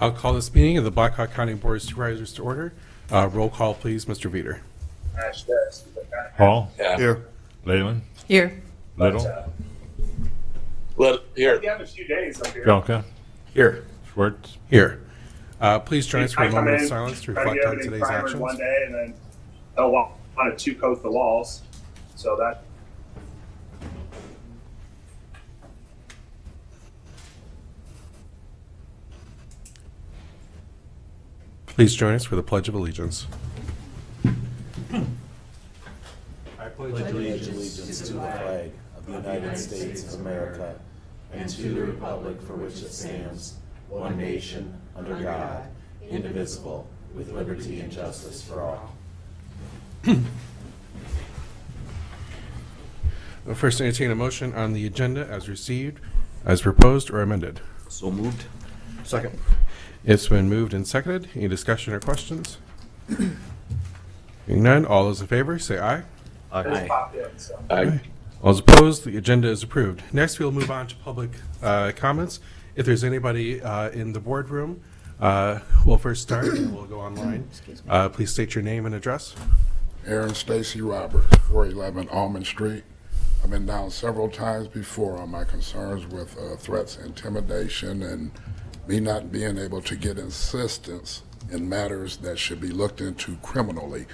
I'll call this meeting of the Blackhawk County Board of Supervisors to order. Uh, Roll call, please, Mr. Veeder. Ash this. but kind of- Hall, Here. Laylin, Here. Little, uh, Let, here. We a few days up here. Trelka, Here. Schwartz, Here. Uh, Please join us for I a come moment of silence to try to reflect on today's actions. One day and then they'll want to two coat the walls. So that, Please join us for the Pledge of Allegiance. I pledge allegiance to the flag of the United States of America and to the republic for which it stands, one nation, under God, indivisible, with liberty and justice for all. First, entertain a motion on the agenda as received, as proposed or amended. So moved. Second. It's been moved and seconded. Any discussion or questions? Hearing none, all those in favor, say aye. this popped. Aye. All those opposed, the agenda is approved. Next, we'll move on to public uh, comments. If there's anybody uh, in the boardroom, uh, we'll first start and we'll go online. Uh, Please state your name and address. Aaron Stacy Roberts, 411 Almond Street. I've been down several times before on my concerns with uh, threats, intimidation, and me not being able to get assistance in matters that should be looked into criminally.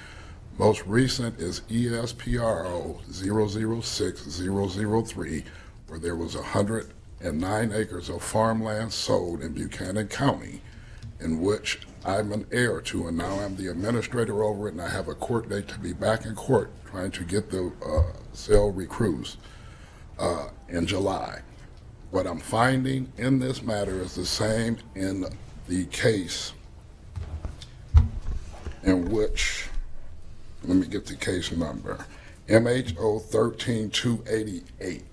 Most recent is ESPRO 006003, where there was 109 acres of farmland sold in Buchanan County in which I'm an heir to, and now I'm the administrator over it, and I have a court date to be back in court trying to get the uh, sale recruits uh, in July. What I'm finding in this matter is the same in the case in which, let me get the case number, MHO 13288,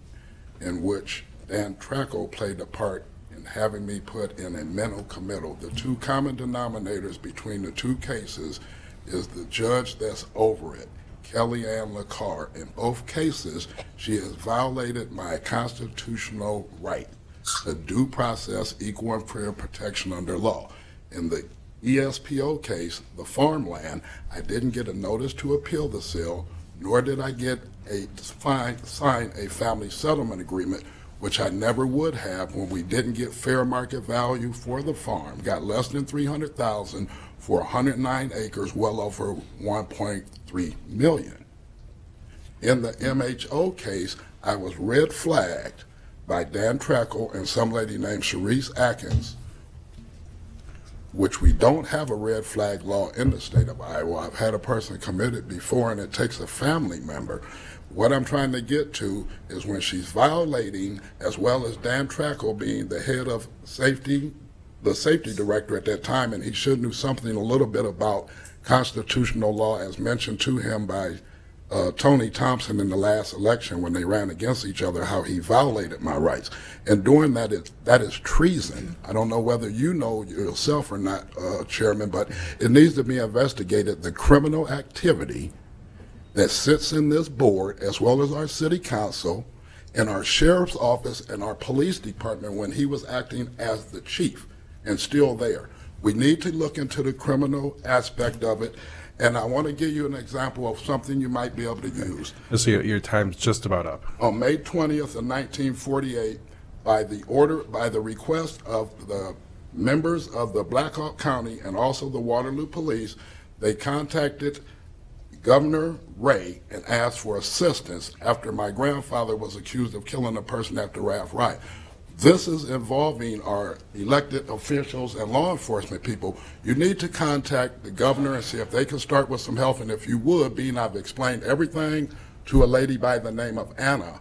in which Dan Trelka played a part in having me put in a mental committal. The two common denominators between the two cases is the judge that's over it, Kellyanne LaCar. In both cases, she has violated my constitutional right, the due process, equal and fair protection under law. In the ESPO case, the farmland, I didn't get a notice to appeal the sale, nor did I get a fine, sign a family settlement agreement, which I never would have when we didn't get fair market value for the farm. Got less than three hundred thousand for 109 acres, well over 1.3 million. In the MHO case, I was red flagged by Dan Trelka and some lady named Cherise Atkins, which we don't have a red flag law in the state of Iowa. I've had a person committed before, and it takes a family member. What I'm trying to get to is when she's violating, as well as Dan Trelka being the head of safety, the safety director at that time, and he should knew something a little bit about constitutional law, as mentioned to him by uh, Tony Thompson in the last election when they ran against each other, how he violated my rights. And doing that is that is treason. I don't know whether you know yourself or not, uh, Chairman, but it needs to be investigated. The criminal activity that sits in this board, as well as our city council, and our sheriff's office and our police department when he was acting as the chief and still there. We need to look into the criminal aspect of it. And I want to give you an example of something you might be able to use. So your, your time's just about up. On May 20th of 1948, by the order, by the request of the members of the Black Hawk County and also the Waterloo Police, they contacted Governor Ray and asked for assistance after my grandfather was accused of killing a person after the Rath Riot. This is involving our elected officials and law enforcement people. You need to contact the governor and see if they can start with some help. And if you would, being I've explained everything to a lady by the name of Anna,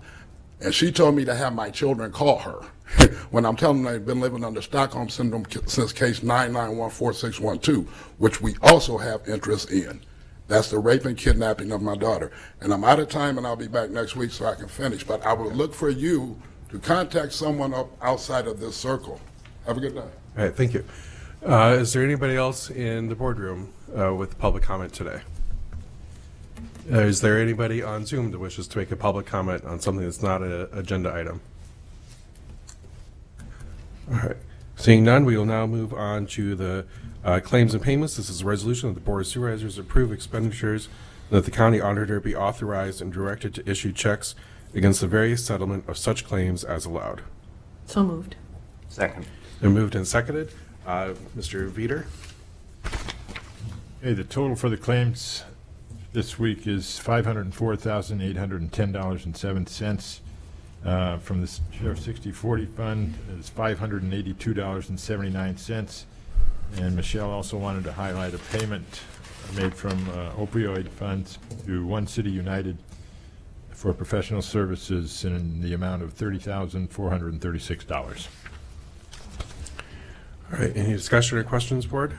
and she told me to have my children call her. when I'm telling them they've been living under Stockholm Syndrome since case 9914612, which we also have interest in. That's the rape and kidnapping of my daughter. And I'm out of time and I'll be back next week so I can finish. But I will look for you to contact someone up outside of this circle. Have a good day. All right, thank you. Uh, Is there anybody else in the boardroom uh, with public comment today? Uh, Is there anybody on Zoom that wishes to make a public comment on something that's not an agenda item? All right. Seeing none, we will now move on to the uh, claims and payments. This is a resolution that the Board of Supervisors approve expenditures that the county auditor be authorized and directed to issue checks against the various settlement of such claims as allowed. So moved. Second. Been moved and seconded. Uh, Mr. Veeder? Okay, the total for the claims this week is five hundred and four thousand, eight hundred and ten dollars and seven cents. Uh, from the Sheriff sixty forty fund is five hundred and eighty-two dollars and seventy-nine cents. And Michelle also wanted to highlight a payment made from uh, opioid funds to One City United for professional services in the amount of thirty thousand, four hundred and thirty-six dollars. All right, any discussion or questions, Board?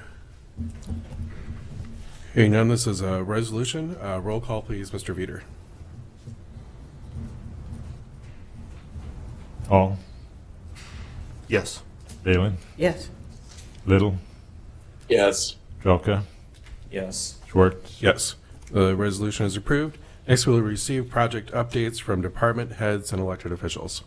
Hearing none, this is a resolution. Uh, Roll call, please, Mr. Veeder. Hall, Yes. Laylin, Yes. Little, Yes. Trelka, Yes. Schwartz. Yes, the resolution is approved. Next, we'll receive project updates from department heads and elected officials.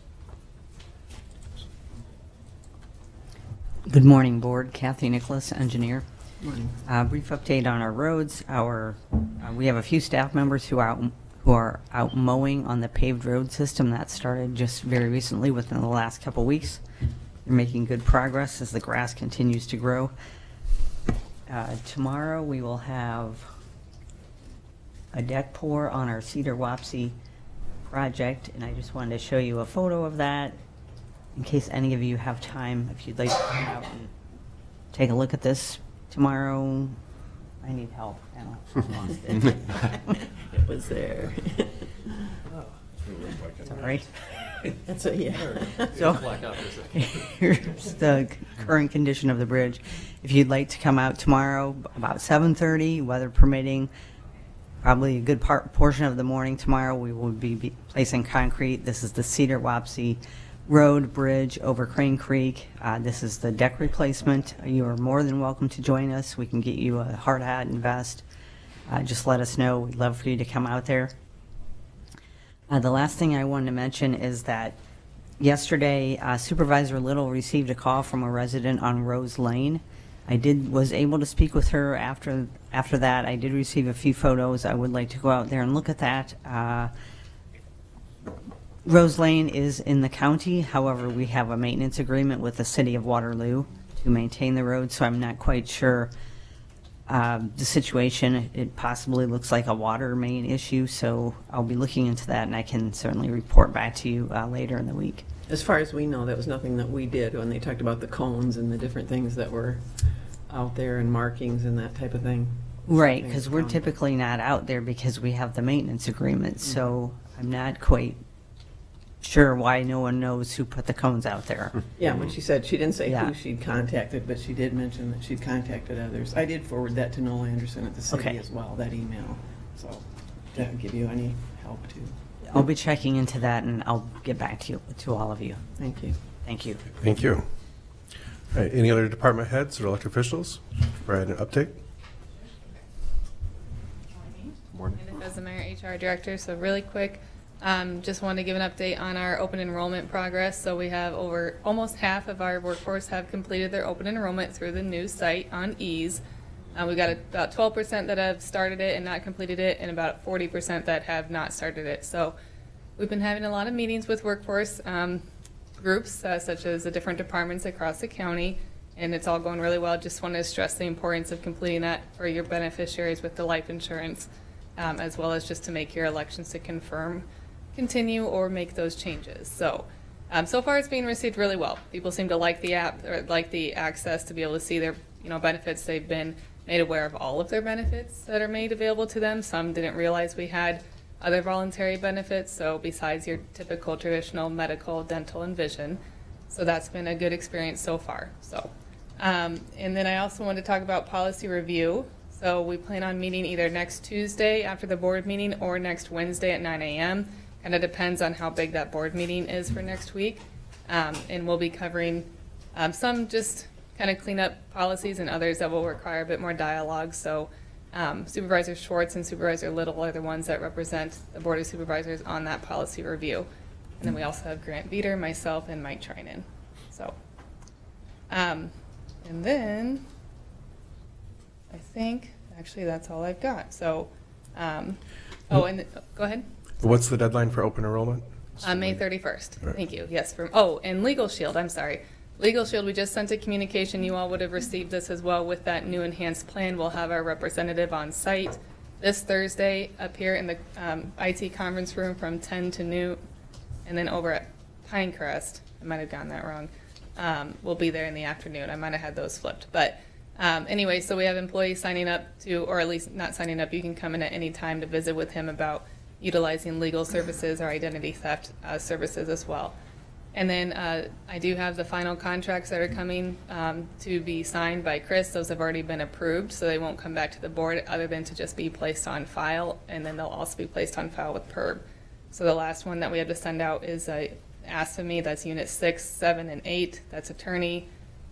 Good morning, Board. Kathy Nicholas, engineer. Morning. Uh, Brief update on our roads. Our, uh, we have a few staff members who are, out- who are out mowing on the paved road system. That started just very recently, within the last couple weeks. They're making good progress as the grass continues to grow. Uh, Tomorrow, we will have a deck pour on our Cedar Wapsie project, and I just wanted to show you a photo of that in case any of you have time, if you'd like to come out and take a look at this tomorrow. I need help now. I lost it. It was there. Sorry. That's a, yeah. So, here's the current condition of the bridge. If you'd like to come out tomorrow, about 7:30, weather permitting, probably a good part, portion of the morning tomorrow, we will be be placing concrete. This is the Cedar Wapsie Road Bridge over Crane Creek. Uh, This is the deck replacement. You are more than welcome to join us. We can get you a hard hat and vest. Uh, Just let us know. We'd love for you to come out there. Uh, The last thing I wanted to mention is that yesterday uh, Supervisor Little received a call from a resident on Rose Lane. I did, was able to speak with her after, after that. I did receive a few photos. I would like to go out there and look at that. Uh, Rose Lane is in the county, however, we have a maintenance agreement with the city of Waterloo to maintain the road, so I'm not quite sure um, the situation. It possibly looks like a water main issue, so I'll be looking into that, and I can certainly report back to you uh, later in the week. As far as we know, that was nothing that we did when they talked about the cones and the different things that were out there and markings and that type of thing. Right, because we're typically not out there because we have the maintenance agreement, mm-hmm. so I'm not quite sure why no one knows who put the cones out there. Yeah, when she said, she didn't say Yeah. who she'd contacted, but she did mention that she'd contacted others. I did forward that to Noel Anderson at the city Okay. as well, that email. So, that would give you any help too. I'll be checking into that, and I'll get back to you, to all of you. Thank you. Thank you. Thank you. All right, any other department heads or elected officials? Provide an update? Morning. Amanda Bezemeyer, HR Director. So really quick, um, just wanted to give an update on our open enrollment progress. So we have over, almost half of our workforce have completed their open enrollment through the new site on ease. Uh, we got about twelve percent that have started it and not completed it, and about forty percent that have not started it. So we've been having a lot of meetings with workforce, um, groups, uh, such as the different departments across the county, and it's all going really well. Just want to stress the importance of completing that for your beneficiaries with the life insurance, um, as well as just to make your elections to confirm, continue, or make those changes. So, um, so far it's being received really well. People seem to like the app, or like the access to be able to see their, you know, benefits. They've been made aware of all of their benefits that are made available to them. Some didn't realize we had other voluntary benefits, so besides your typical traditional medical, dental, and vision. So that's been a good experience so far. So, um, and then I also want to talk about policy review. So we plan on meeting either next Tuesday after the board meeting or next Wednesday at 9 a.m. Kind of depends on how big that board meeting is for next week. Um, and we'll be covering um, some just kind of cleanup policies and others that will require a bit more dialogue. So um, Supervisor Schwartz and Supervisor Little are the ones that represent the Board of Supervisors on that policy review. And then we also have Grant Veeder, myself, and Mike Trinan. So Um, and then, I think, actually, that's all I've got. So, um, oh, and, go ahead. What's the deadline for open enrollment? Uh, May 31st. Right. Thank you. Yes, from, oh, and Legal Shield, I'm sorry. Legal Shield, we just sent a communication. You all would have received this as well with that new enhanced plan. We'll have our representative on site this Thursday up here in the um, IT conference room from 10 to noon. And then over at Pinecrest, I might have gotten that wrong, um, we'll be there in the afternoon. I might have had those flipped. But um, anyway, so we have employees signing up to, or at least not signing up, you can come in at any time to visit with him about utilizing legal services or identity theft uh, services as well. And then uh, I do have the final contracts that are coming um, to be signed by Chris. Those have already been approved, so they won't come back to the board other than to just be placed on file, and then they'll also be placed on file with PERB. So the last one that we have to send out is uh, that's unit six, seven, and eight. That's attorney,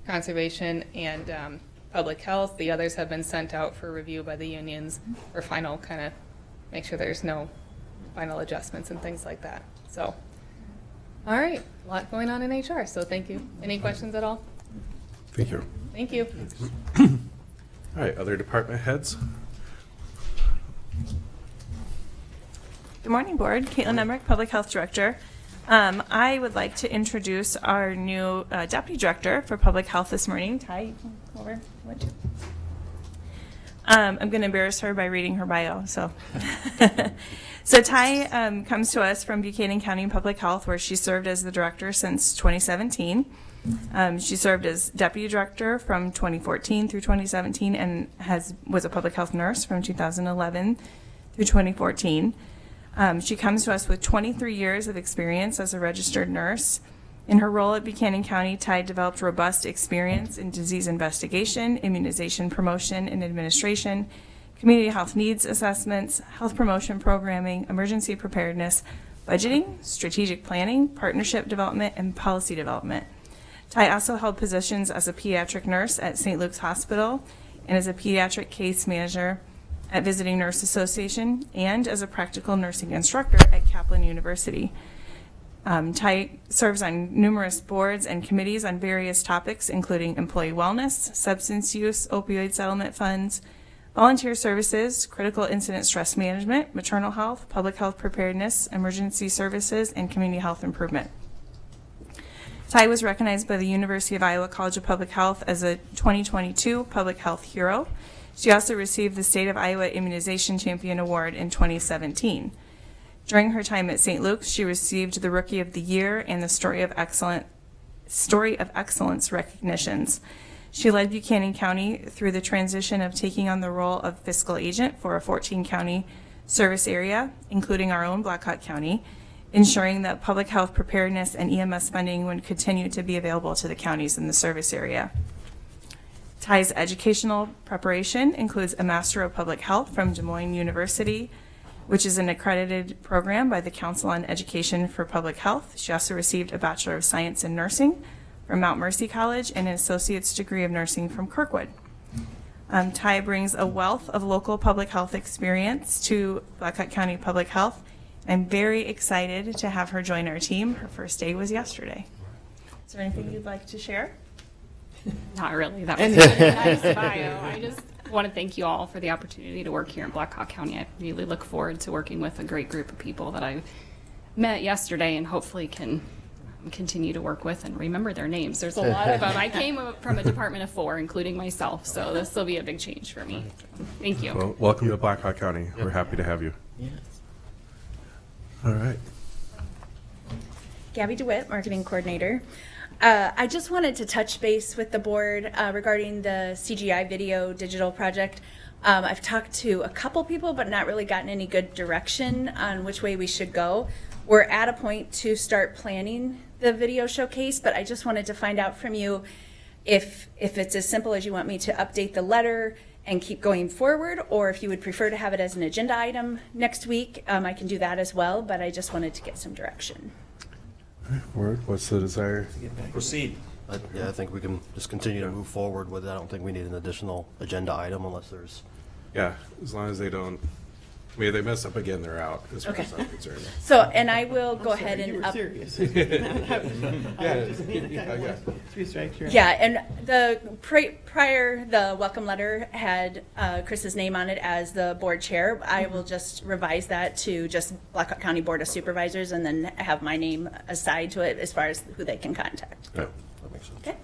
conservation, and um, public health. The others have been sent out for review by the unions for final kind of, make sure there's no final adjustments and things like that. So, all right, a lot going on in HR, so thank you. Any questions at all? Thank you. Thank you. All right, other department heads? Good morning, Board. Caitlin Emmerich, Public Health Director. Um, I would like to introduce our new uh, Deputy Director for Public Health this morning. Ty, you can come over. Um, I'm going to embarrass her by reading her bio. So, so Ty um, comes to us from Buchanan County Public Health, where she served as the director since 2017. Um, she served as deputy director from 2014 through 2017, and has was a public health nurse from 2011 through 2014. Um, she comes to us with 23 years of experience as a registered nurse. In her role at Buchanan County, Ty developed robust experience in disease investigation, immunization promotion and administration, community health needs assessments, health promotion programming, emergency preparedness, budgeting, strategic planning, partnership development, and policy development. Ty also held positions as a pediatric nurse at St. Luke's Hospital and as a pediatric case manager at Visiting Nurse Association and as a practical nursing instructor at Kaplan University. Um, Ty serves on numerous boards and committees on various topics, including employee wellness, substance use, opioid settlement funds, volunteer services, critical incident stress management, maternal health, public health preparedness, emergency services, and community health improvement. Ty was recognized by the University of Iowa College of Public Health as a 2022 Public Health Hero. She also received the State of Iowa Immunization Champion Award in 2017. During her time at St. Luke's, she received the Rookie of the Year and the Story of Excellent Story of Excellence recognitions. She led Buchanan County through the transition of taking on the role of fiscal agent for a 14 county service area, including our own Blackhawk County, ensuring that public health preparedness and EMS funding would continue to be available to the counties in the service area. Ty's educational preparation includes a Master of Public Health from Des Moines University, which is an accredited program by the Council on Education for Public Health. She also received a Bachelor of Science in Nursing from Mount Mercy College and an Associate's degree of Nursing from Kirkwood. Um, Ty brings a wealth of local public health experience to Blackhawk County Public Health. I'm very excited to have her join our team. Her first day was yesterday. Is there anything you'd like to share? Not really. That was a nice bio. I just want to thank you all for the opportunity to work here in Blackhawk County. I really look forward to working with a great group of people that I met yesterday and hopefully can continue to work with and remember their names. There's a lot of them. I came from a department of four, including myself, so this will be a big change for me. Thank you. Well, welcome to Blackhawk County. We're happy to have you. Yes. All right. Gabby DeWitt, Marketing Coordinator. Uh, I just wanted to touch base with the board uh, regarding the CGI video digital project. Um, I've talked to a couple people, but not really gotten any good direction on which way we should go. We're at a point to start planning the video showcase, but I just wanted to find out from you if if it's as simple as you want me to update the letter and keep going forward, or if you would prefer to have it as an agenda item next week, um, I can do that as well. But I just wanted to get some direction. Word, what's the desire? Proceed. I- Yeah, I think we can just continue to move forward with it. I don't think we need an additional agenda item unless there's, Yeah, as long as they don't I mean, if they mess up again, they're out, as far Okay. as I'm concerned. So, and I will go I'm sorry, ahead you and were up. serious. Yeah, just yeah, yeah. Three strikes, you're. Yeah, and the pri- prior, the welcome letter had uh, Chris's name on it as the board chair. I will just revise that to just Blackhawk County Board of Supervisors and then have my name assigned to it as far as who they can contact. Yeah. That makes sense. Okay?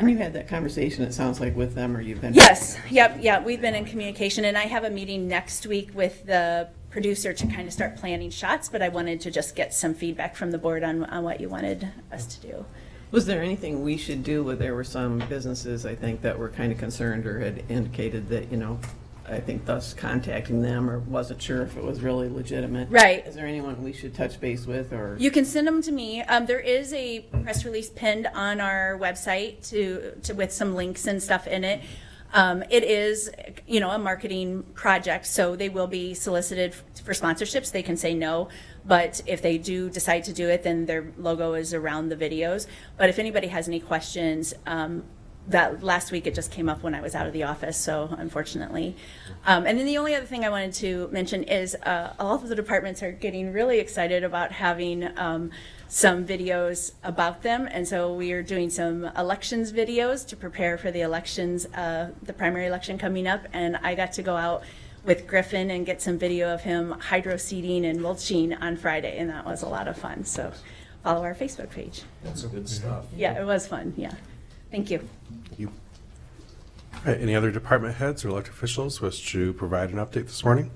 And you had that conversation, it sounds like, with them, or you've been. Yes, yep, yeah, we've been in communication, and I have a meeting next week with the producer to kind of start planning shots, but I wanted to just get some feedback from the board on, on what you wanted us to do. Was there anything we should do? Well, there were some businesses, I think, that were kind of concerned or had indicated that, you know, I think thus contacting them or wasn't sure if it was really legitimate. Right. Is there anyone we should touch base with or? You can send them to me. Um, there is a press release pinned on our website to, to with some links and stuff in it. Um, it is, you know, a marketing project, so they will be solicited for sponsorships. They can say no, but if they do decide to do it, then their logo is around the videos. But if anybody has any questions, um, that last week it just came up when I was out of the office, so unfortunately. Um, and then the only other thing I wanted to mention is uh, all of the departments are getting really excited about having um, some videos about them, and so we are doing some elections videos to prepare for the elections, uh, the primary election coming up. And I got to go out with Griffin and get some video of him hydro seeding and mulching on Friday, and that was a lot of fun. So follow our Facebook page. That's good stuff. Yeah, it was fun. Yeah, thank you. All right, any other department heads or elected officials wish to provide an update this morning?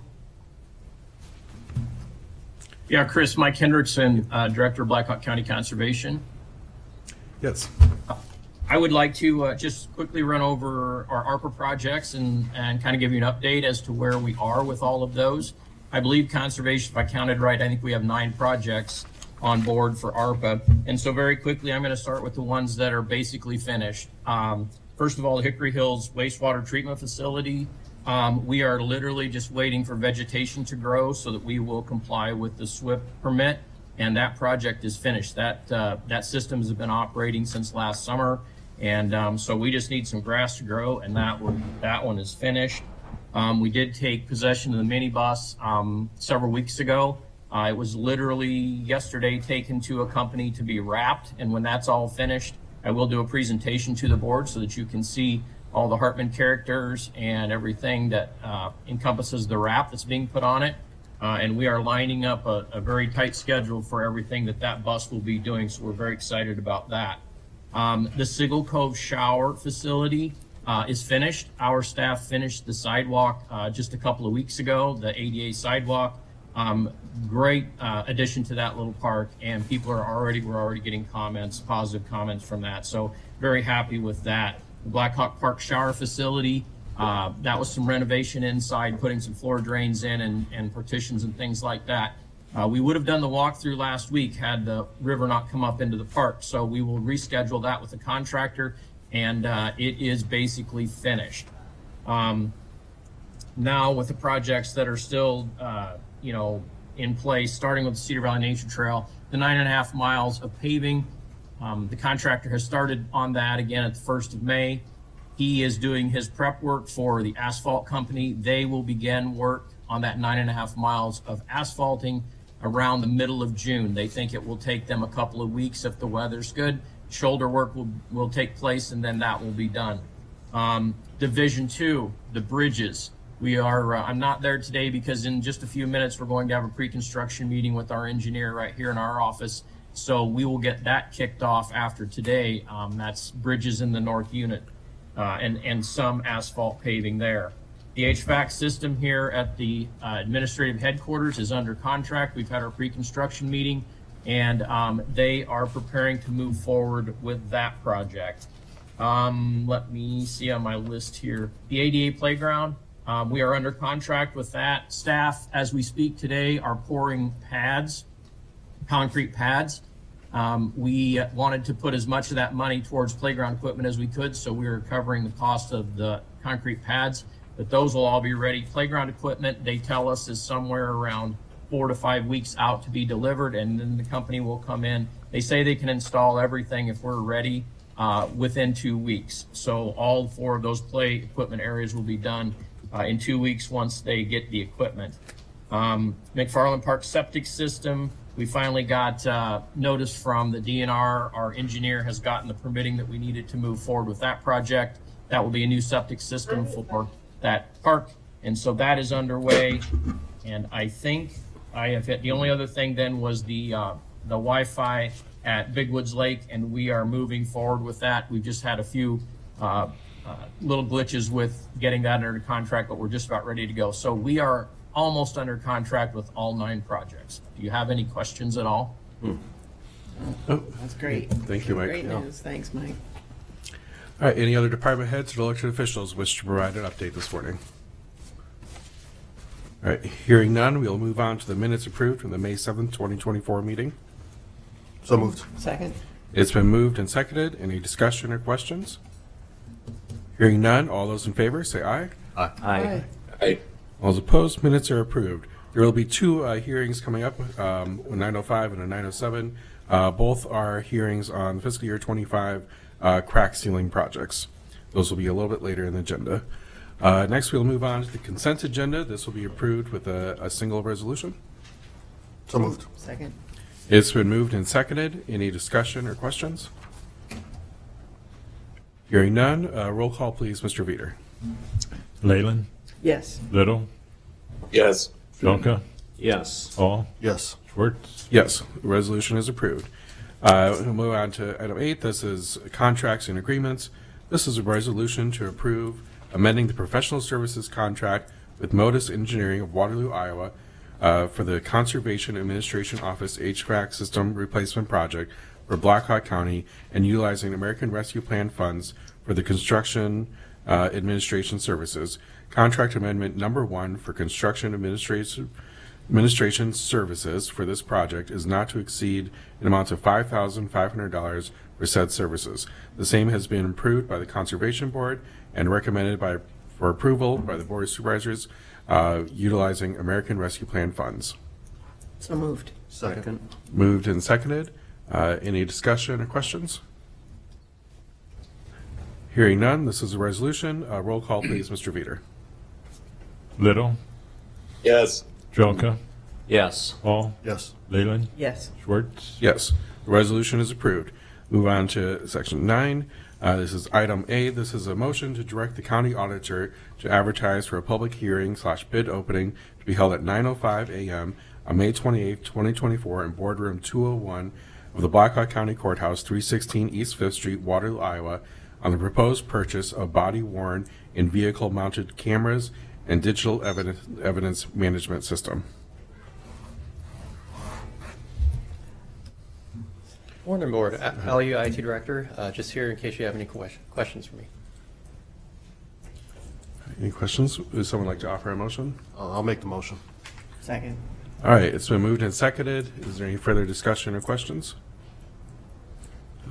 Yeah, Chris, Mike Hendrickson, uh, Director of Blackhawk County Conservation. Yes. I would like to uh, just quickly run over our ARPA projects and, and kind of give you an update as to where we are with all of those. I believe conservation, if I counted right, I think we have nine projects on board for ARPA. And so very quickly, I'm going to start with the ones that are basically finished. Um, first of all, the Hickory Hills wastewater treatment facility. Um, we are literally just waiting for vegetation to grow so that we will comply with the SWIP permit. And that project is finished. That, uh, that system has been operating since last summer. And um, so we just need some grass to grow, and that one, that one is finished. Um, we did take possession of the minibus um, several weeks ago. Uh, it was literally yesterday taken to a company to be wrapped, and when that's all finished, I will do a presentation to the board so that you can see all the Hartman characters and everything that uh, encompasses the wrap that's being put on it. Uh, and we are lining up a, a very tight schedule for everything that that bus will be doing, so we're very excited about that. Um, the Siggelkov Shower Facility uh, is finished. Our staff finished the sidewalk uh, just a couple of weeks ago, the ADA sidewalk. Um, great uh, addition to that little park, and people are already we're already getting comments, positive comments from that. So very happy with that. The Blackhawk Park Shower Facility. Uh, that was some renovation inside, putting some floor drains in and, and partitions and things like that. Uh, we would have done the walkthrough last week had the river not come up into the park. So we will reschedule that with the contractor, and uh, it is basically finished. Um, now with the projects that are still, uh, you know, in place, starting with the Cedar Valley Nature Trail, the nine and a half miles of paving. Um, the contractor has started on that again at the first of May. He is doing his prep work for the asphalt company. They will begin work on that nine and a half miles of asphalting around the middle of June. They think it will take them a couple of weeks if the weather's good. Shoulder work will, will take place and then that will be done. Um, Division two, the bridges. We are, uh, I'm not there today because in just a few minutes, we're going to have a pre-construction meeting with our engineer right here in our office. So we will get that kicked off after today. Um, that's bridges in the north unit, uh, and, and some asphalt paving there. The HVAC system here at the uh, administrative headquarters is under contract. We've had our pre-construction meeting and um, they are preparing to move forward with that project. Um, let me see on my list here. The ADA playground, um, we are under contract with that. Staff, as we speak today, are pouring pads, concrete pads. Um, we wanted to put as much of that money towards playground equipment as we could, so we are covering the cost of the concrete pads. But those will all be ready. Playground equipment, they tell us, is somewhere around four to five weeks out to be delivered, and then the company will come in. They say they can install everything if we're ready uh, within two weeks. So all four of those play equipment areas will be done in two weeks once they get the equipment. Um, McFarland Park septic system, we finally got uh, notice from the DNR. Our engineer has gotten the permitting that we needed to move forward with that project. That will be a new septic system for that park. And so that is underway. And I think I have hit, the only other thing then was the, uh, the Wi-Fi at Big Woods Lake, and we are moving forward with that. We've just had a few uh, uh, little glitches with getting that under contract, but we're just about ready to go. So we are almost under contract with all nine projects. Do you have any questions at all? Oh, That's great. Thank you, Mike. Great Yeah. news. Thanks, Mike. All right, any other department heads or elected officials wish to provide an update this morning? All right, hearing none, we'll move on to the minutes approved from the May 7th, 2024 meeting. So moved. Second? It's been moved and seconded. Any discussion or questions? Hearing none, all those in favor, say aye. Aye. Aye. Aye. All those opposed, minutes are approved. There will be two uh, hearings coming up, um, a 905 and a 907. Uh, Both are hearings on fiscal year 25 uh, crack sealing projects. Those will be a little bit later in the agenda. Uh, Next, we'll move on to the consent agenda. This will be approved with a a single resolution. So moved. Second? It's been moved and seconded. Any discussion or questions? Hearing none, uh, roll call, please, Mr. Veeder. Laylin, Yes. Little, Yes. Trelka, Yes. Hall, Yes. Schwartz, Yes, the resolution is approved. Uh, We'll move on to item eight. This is contracts and agreements. This is a resolution to approve amending the professional services contract with Modus Engineering of Waterloo, Iowa uh, for the Conservation Administration Office HVAC System Replacement Project for Blackhawk County and utilizing American Rescue Plan funds for the construction uh, administration services. Contract amendment number one for construction administration Administration services for this project is not to exceed an amount of $5,500 for said services. The same has been approved by the Conservation Board and recommended by, for approval by the Board of Supervisors uh, utilizing American Rescue Plan funds. So moved. Second. Moved and seconded. Uh, Any discussion or questions? Hearing none, this is a resolution. Uh, Roll call, please, Mr. Veeder. Little, Yes. Trelka, Yes. Hall, Yes. Laylin, Yes. Schwartz, Yes, the resolution is approved. Move on to section nine. Uh, This is item A. This is a motion to direct the county auditor to advertise for a public hearing slash bid opening to be held at 9:05 a.m. on May 28, 2024 in Boardroom 201 of the Blackhawk County Courthouse, 316 East Fifth Street, Waterloo, Iowa, on the proposed purchase of body-worn and vehicle-mounted cameras and digital evidence evidence management system. Morning, Board. A- Ali, IT Director, uh, just here in case you have any ques- questions for me. Any questions? Would someone like to offer a motion? I'll I'll make the motion. Second? All right, it's been moved and seconded. Is there any further discussion or questions?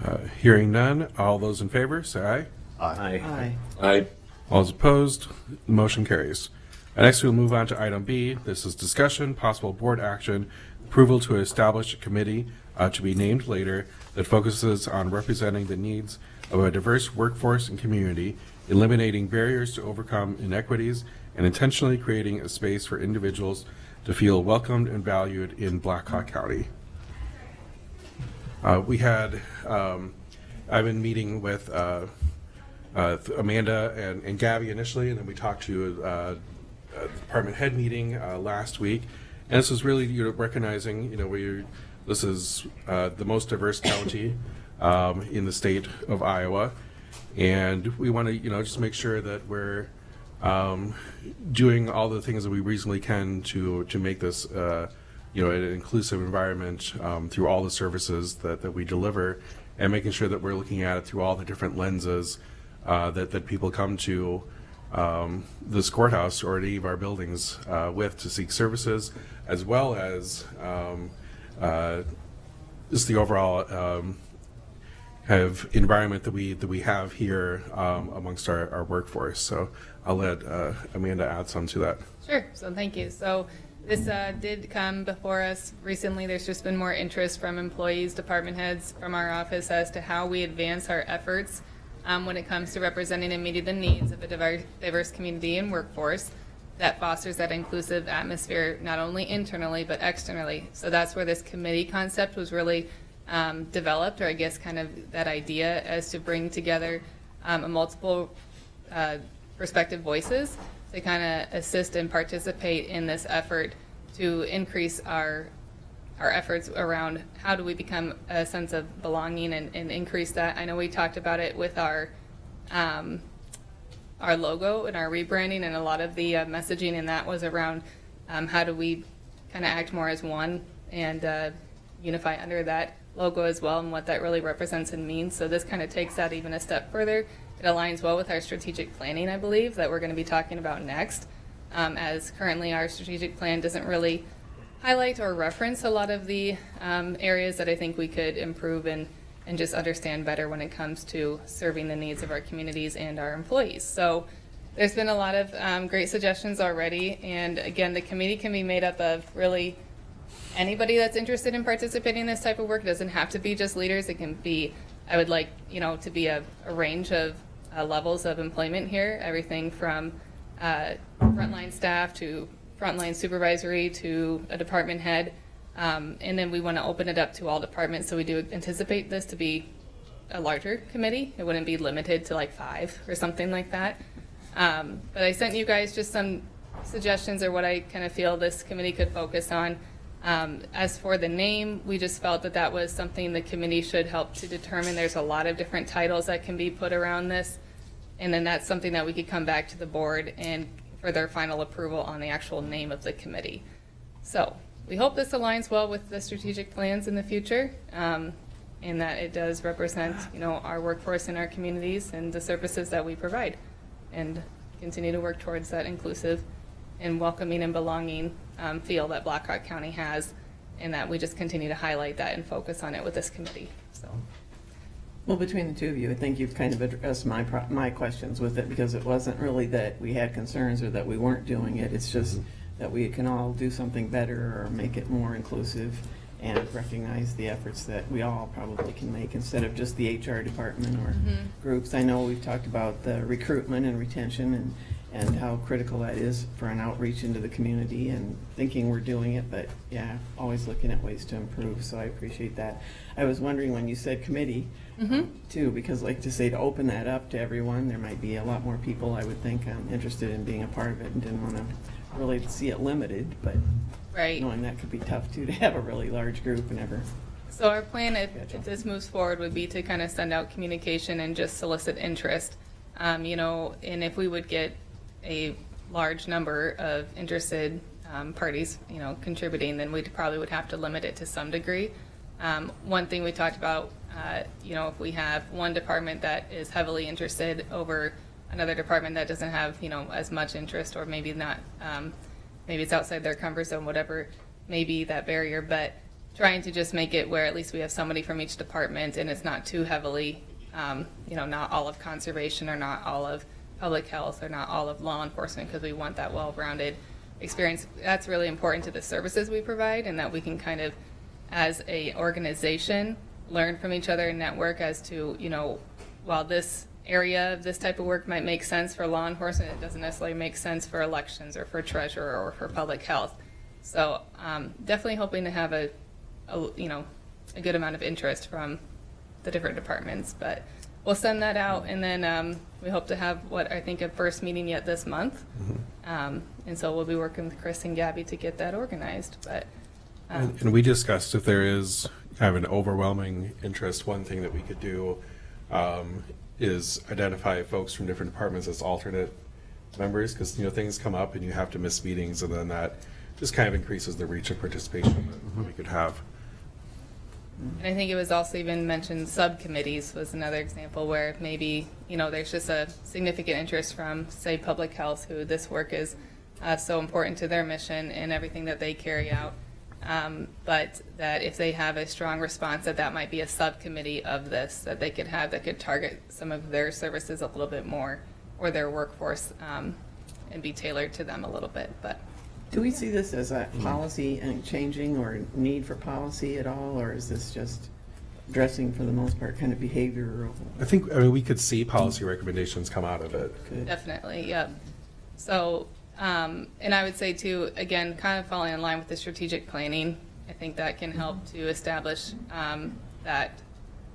Uh, Hearing none, all those in favor, say aye. Aye. Aye. Aye. All those opposed, the motion carries. Uh, Next, we'll move on to item B. This is discussion, possible board action, approval to establish a committee uh, to be named later that focuses on representing the needs of a diverse workforce and community, eliminating barriers to overcome inequities, and intentionally creating a space for individuals to feel welcomed and valued in Blackhawk County. Uh, we had, um, I've been meeting with, uh, uh, Amanda and, and Gabby initially, and then we talked to, uh, a department head meeting, uh, last week. And this is really, you know, recognizing, you know, we, this is, uh, the most diverse county, um, in the state of Iowa. And we want to, you know, just make sure that we're, um, doing all the things that we reasonably can to, to make this, uh, you know, an inclusive environment um, through all the services that, that we deliver and making sure that we're looking at it through all the different lenses uh, that, that people come to um, this courthouse or any of our buildings uh, with to seek services, as well as um, uh, just the overall um, kind of environment that we that we have here um, amongst our, our workforce. So I'll let uh, Amanda add some to that. Sure, so thank you. So this uh, did come before us recently. There's just been more interest from employees, department heads, from our office as to how we advance our efforts um, when it comes to representing and meeting the needs of a diver- diverse community and workforce. that fosters that inclusive atmosphere, not only internally, but externally. So that's where this committee concept was really um, developed, or I guess kind of that idea as to bring together um, a multiple uh, perspective voices to kind of assist and participate in this effort to increase our our efforts around how do we become a sense of belonging and, and increase that. I know we talked about it with our um, our logo and our rebranding, and a lot of the uh, messaging and that was around um, how do we kind of act more as one and uh, unify under that logo as well, and what that really represents and means. So this kind of takes that even a step further. It aligns well with our strategic planning, I believe, that we're going to be talking about next. Um, as currently our strategic plan doesn't really highlight or reference a lot of the um, areas that I think we could improve and, and just understand better when it comes to serving the needs of our communities and our employees. So there's been a lot of um, great suggestions already. And again, the committee can be made up of really anybody that's interested in participating in this type of work. It doesn't have to be just leaders. It can be, I would like, you know, to be a, a range of uh, levels of employment here, everything from uh, frontline staff to frontline supervisory to a department head. Um, and then we want to open it up to all departments. So we do anticipate this to be a larger committee. It wouldn't be limited to like five or something like that. Um, but I sent you guys just some suggestions or what I kind of feel this committee could focus on. Um, as for the name, we just felt that that was something the committee should help to determine. There's a lot of different titles that can be put around this. And then that's something that we could come back to the board and for their final approval on the actual name of the committee. So we hope this aligns well with the strategic plans in the future, um, and that it does represent, you know, our workforce in our communities and the services that we provide, and continue to work towards that inclusive and welcoming and belonging um, feel that Blackhawk County has, and that we just continue to highlight that and focus on it with this committee. So. Well, between the two of you, I think you've kind of addressed my, pro- my questions with it, because it wasn't really that we had concerns or that we weren't doing it. It's just that we can all do something better or make it more inclusive and recognize the efforts that we all probably can make instead of just the HR department or Mhm. groups. I know we've talked about the recruitment and retention and, and how critical that is for an outreach into the community and thinking we're doing it, but yeah, always looking at ways to improve, so I appreciate that. I was wondering when you said committee, Mhm. too, because like to say to open that up to everyone, there might be a lot more people, I would think, um, interested in being a part of it and didn't want to really see it limited, but Right. knowing that could be tough too, to have a really large group and ever. So our plan, if, if this moves forward, would be to kind of send out communication and just solicit interest. Um, you know, and if we would get a large number of interested um, parties, you know, contributing, then we probably would have to limit it to some degree. Um, one thing we talked about, uh, you know, if we have one department that is heavily interested over another department that doesn't have, you know, as much interest, or maybe not, um, maybe it's outside their comfort zone, whatever may be that barrier, but trying to just make it where at least we have somebody from each department and it's not too heavily, um, you know, not all of conservation or not all of public health or not all of law enforcement because we want that well-rounded experience. That's really important to the services we provide and that we can kind of, as a organization, learn from each other and network as to, you know, while this area of this type of work might make sense for law enforcement, it doesn't necessarily make sense for elections or for treasurer or for public health. So um, definitely hoping to have a, a, you know, a good amount of interest from the different departments. But we'll send that out, and then um, we hope to have what I think a first meeting yet this month. Um, and so we'll be working with Chris and Gabby to get that organized. But um, And, and we discussed if there is kind of an overwhelming interest, one thing that we could do um, is identify folks from different departments as alternate members, because, you know, things come up and you have to miss meetings, and then that just kind of increases the reach of participation that we could have. And I think it was also even mentioned subcommittees was another example where maybe, you know, there's just a significant interest from, say, public health, who this work is uh, so important to their mission and everything that they carry out. Um, but that if they have a strong response, that that might be a subcommittee of this that they could have that could target some of their services a little bit more or their workforce um, and be tailored to them a little bit. But Do we see this as a policy and changing or need for policy at all, or is this just addressing for the most part kind of behavioral? I think, I mean, we could see policy recommendations come out of it. Good. Definitely, yep. So Um, and I would say too, again, kind of falling in line with the strategic planning, I think that can help to establish um, that,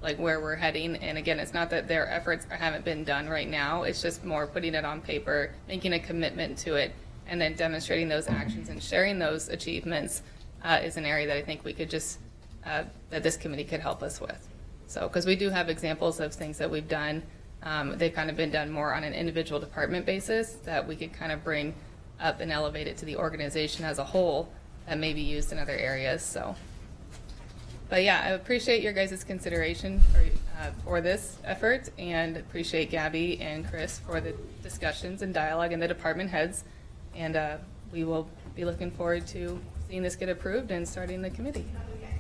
like where we're heading. And again, it's not that their efforts haven't been done right now. It's just more putting it on paper, making a commitment to it, and then demonstrating those actions and sharing those achievements uh, is an area that I think we could just uh, that this committee could help us with. So, because we do have examples of things that we've done. Um, they've kind of been done more on an individual department basis that we could kind of bring up and elevate it to the organization as a whole that may be used in other areas. So, but yeah, I appreciate your guys' consideration for, uh, for this effort and appreciate Gabby and Chris for the discussions and dialogue and the department heads. And uh, we will be looking forward to seeing this get approved and starting the committee.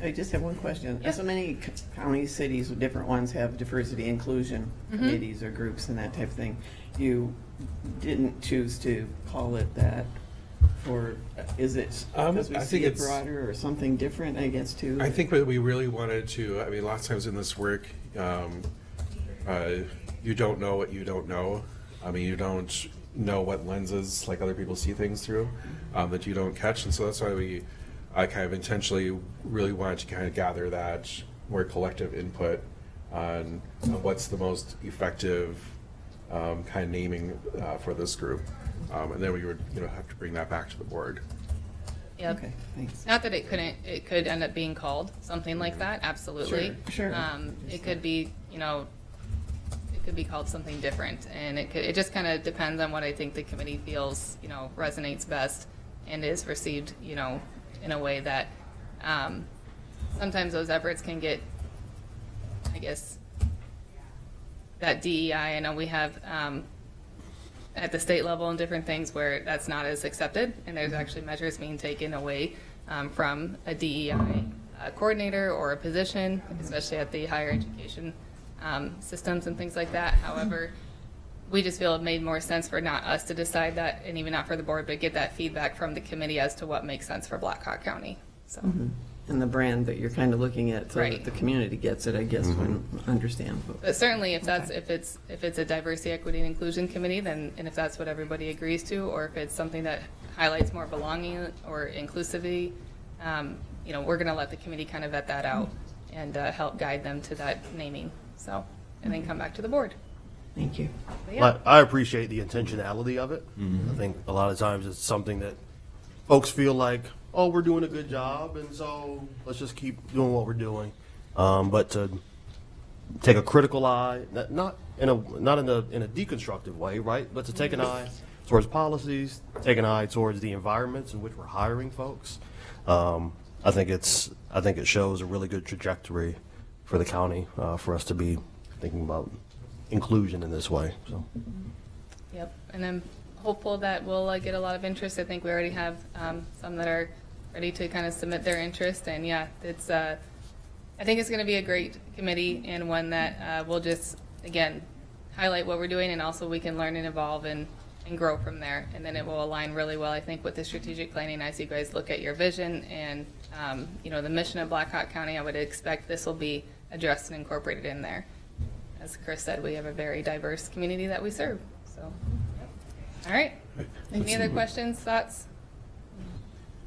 I just have one question. Yeah. So many counties, cities, with different ones have diversity inclusion Mhm. committees or groups and that type of thing. You didn't choose to call it that Or is it Um, because we I see think it it's- broader or something different, I guess, too? I think what we really wanted to, I mean, lots of times in this work, um, uh, you don't know what you don't know. I mean, you don't know what lenses like other people see things through um, that you don't catch, and so that's why we, I kind of intentionally really wanted to kind of gather that more collective input on, on what's the most effective um, kind of naming uh, for this group, um, and then we would, you know, have to bring that back to the board. Yep. Okay, thanks. Not that it couldn't, it could end up being called something like that, absolutely. Sure, sure. Um, it could be, you know, it could be called something different, and it could, it just kind of depends on what I think the committee feels, you know, resonates best and is received, you know, in a way that, um, sometimes those efforts can get, I guess, that DEI, I know we have, um, at the state level and different things where that's not as accepted, and there's actually measures being taken away um, from a DEI uh, coordinator or a position, especially at the higher education um, systems and things like that. However, we just feel it made more sense for not us to decide that, and even not for the board, but get that feedback from the committee as to what makes sense for Black Hawk County. So, Mhm. And the brand that you're kind of looking at, so Right. that the community gets it, I guess, when, understand. but certainly if that's, if it's, if it's a diversity, equity, and inclusion committee, then, and if that's what everybody agrees to, or if it's something that highlights more belonging or inclusivity, um, you know, we're gonna let the committee kind of vet that out and uh, help guide them to that naming, so, and then come back to the board. Thank you. But yeah. I, I appreciate the intentionality of it. I think a lot of times it's something that folks feel like, oh, we're doing a good job, and so let's just keep doing what we're doing. Um, but to take a critical eye, not, in a not in a in a deconstructive way, right? But to take an eye towards policies, take an eye towards the environments in which we're hiring folks. Um, I think it's I think it shows a really good trajectory for the county uh, for us to be thinking about inclusion in this way. So. Yep, and I'm hopeful that we'll uh, get a lot of interest. I think we already have um, some that are ready to kind of submit their interest, and yeah, it's, uh, I think it's going to be a great committee and one that uh, will just, again, highlight what we're doing, and also we can learn and evolve and, and grow from there. And then it will align really well, I think, with the strategic planning as you guys look at your vision and, um, you know, the mission of Black Hawk County. I would expect this will be addressed and incorporated in there. As Chris said, we have a very diverse community that we serve, so. All right. Any other questions, thoughts?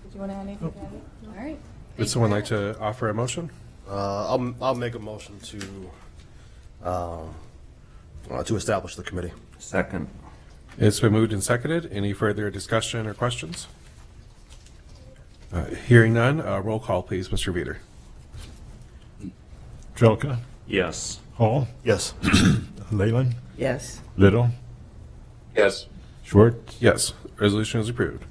Did you want to add anything? Gabby? All right. Would someone like to offer a motion? Uh, I'll, I'll make a motion to, um, uh, to establish the committee. Second. It's been moved and seconded. Any further discussion or questions? Uh, Hearing none, uh, roll call, please, Mr. Veeder. Trelka, Yes. Hall, Yes. Laylin, Yes. Little, Yes. Schwartz, Yes, resolution is approved.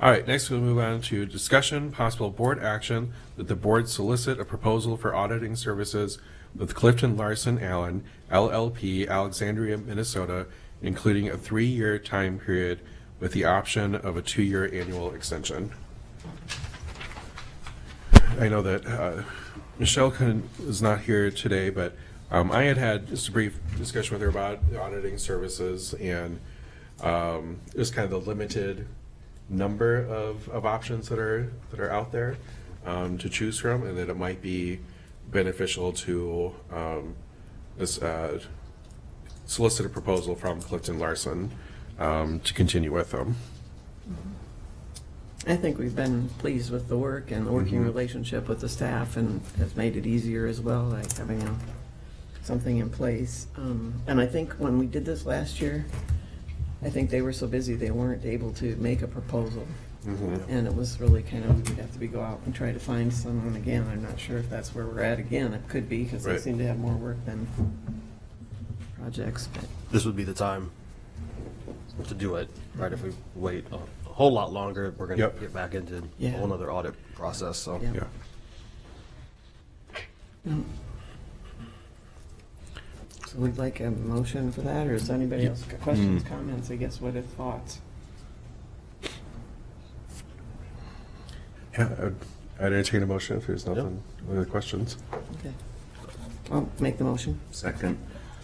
All right, next we'll move on to discussion, possible board action that the board solicit a proposal for auditing services with Clifton Larson Allen LLP, Alexandria, Minnesota, including a three-year time period with the option of a two-year annual extension. I know that uh, Michelle is not here today, but um, I had had just a brief discussion with her about auditing services and um, just kind of the limited number of, of options that are that are out there um, to choose from, and that it might be beneficial to um, this uh, solicit a proposal from Clifton Larson um, to continue with them. I think we've been pleased with the work and the working Mhm. relationship with the staff and has made it easier as well, like having a, something in place. Um, And I think when we did this last year, I think they were so busy, they weren't able to make a proposal. Mhm. And it was really kind of, we'd have to be go out and try to find someone again. I'm not sure if that's where we're at again. It could be, because they Right. seem to have more work than projects, but. This would be the time to do it, right? If we wait a a whole lot longer, we're gonna Yep. get back into a Yeah. whole nother audit process, so. Yeah. Yeah. No. So we'd like a motion for that, or is there anybody else got questions, Mm. comments, I guess, what are thoughts? Yeah, I'd- I'd entertain a motion if there's nothing, other questions. Okay. I'll make the motion. Second.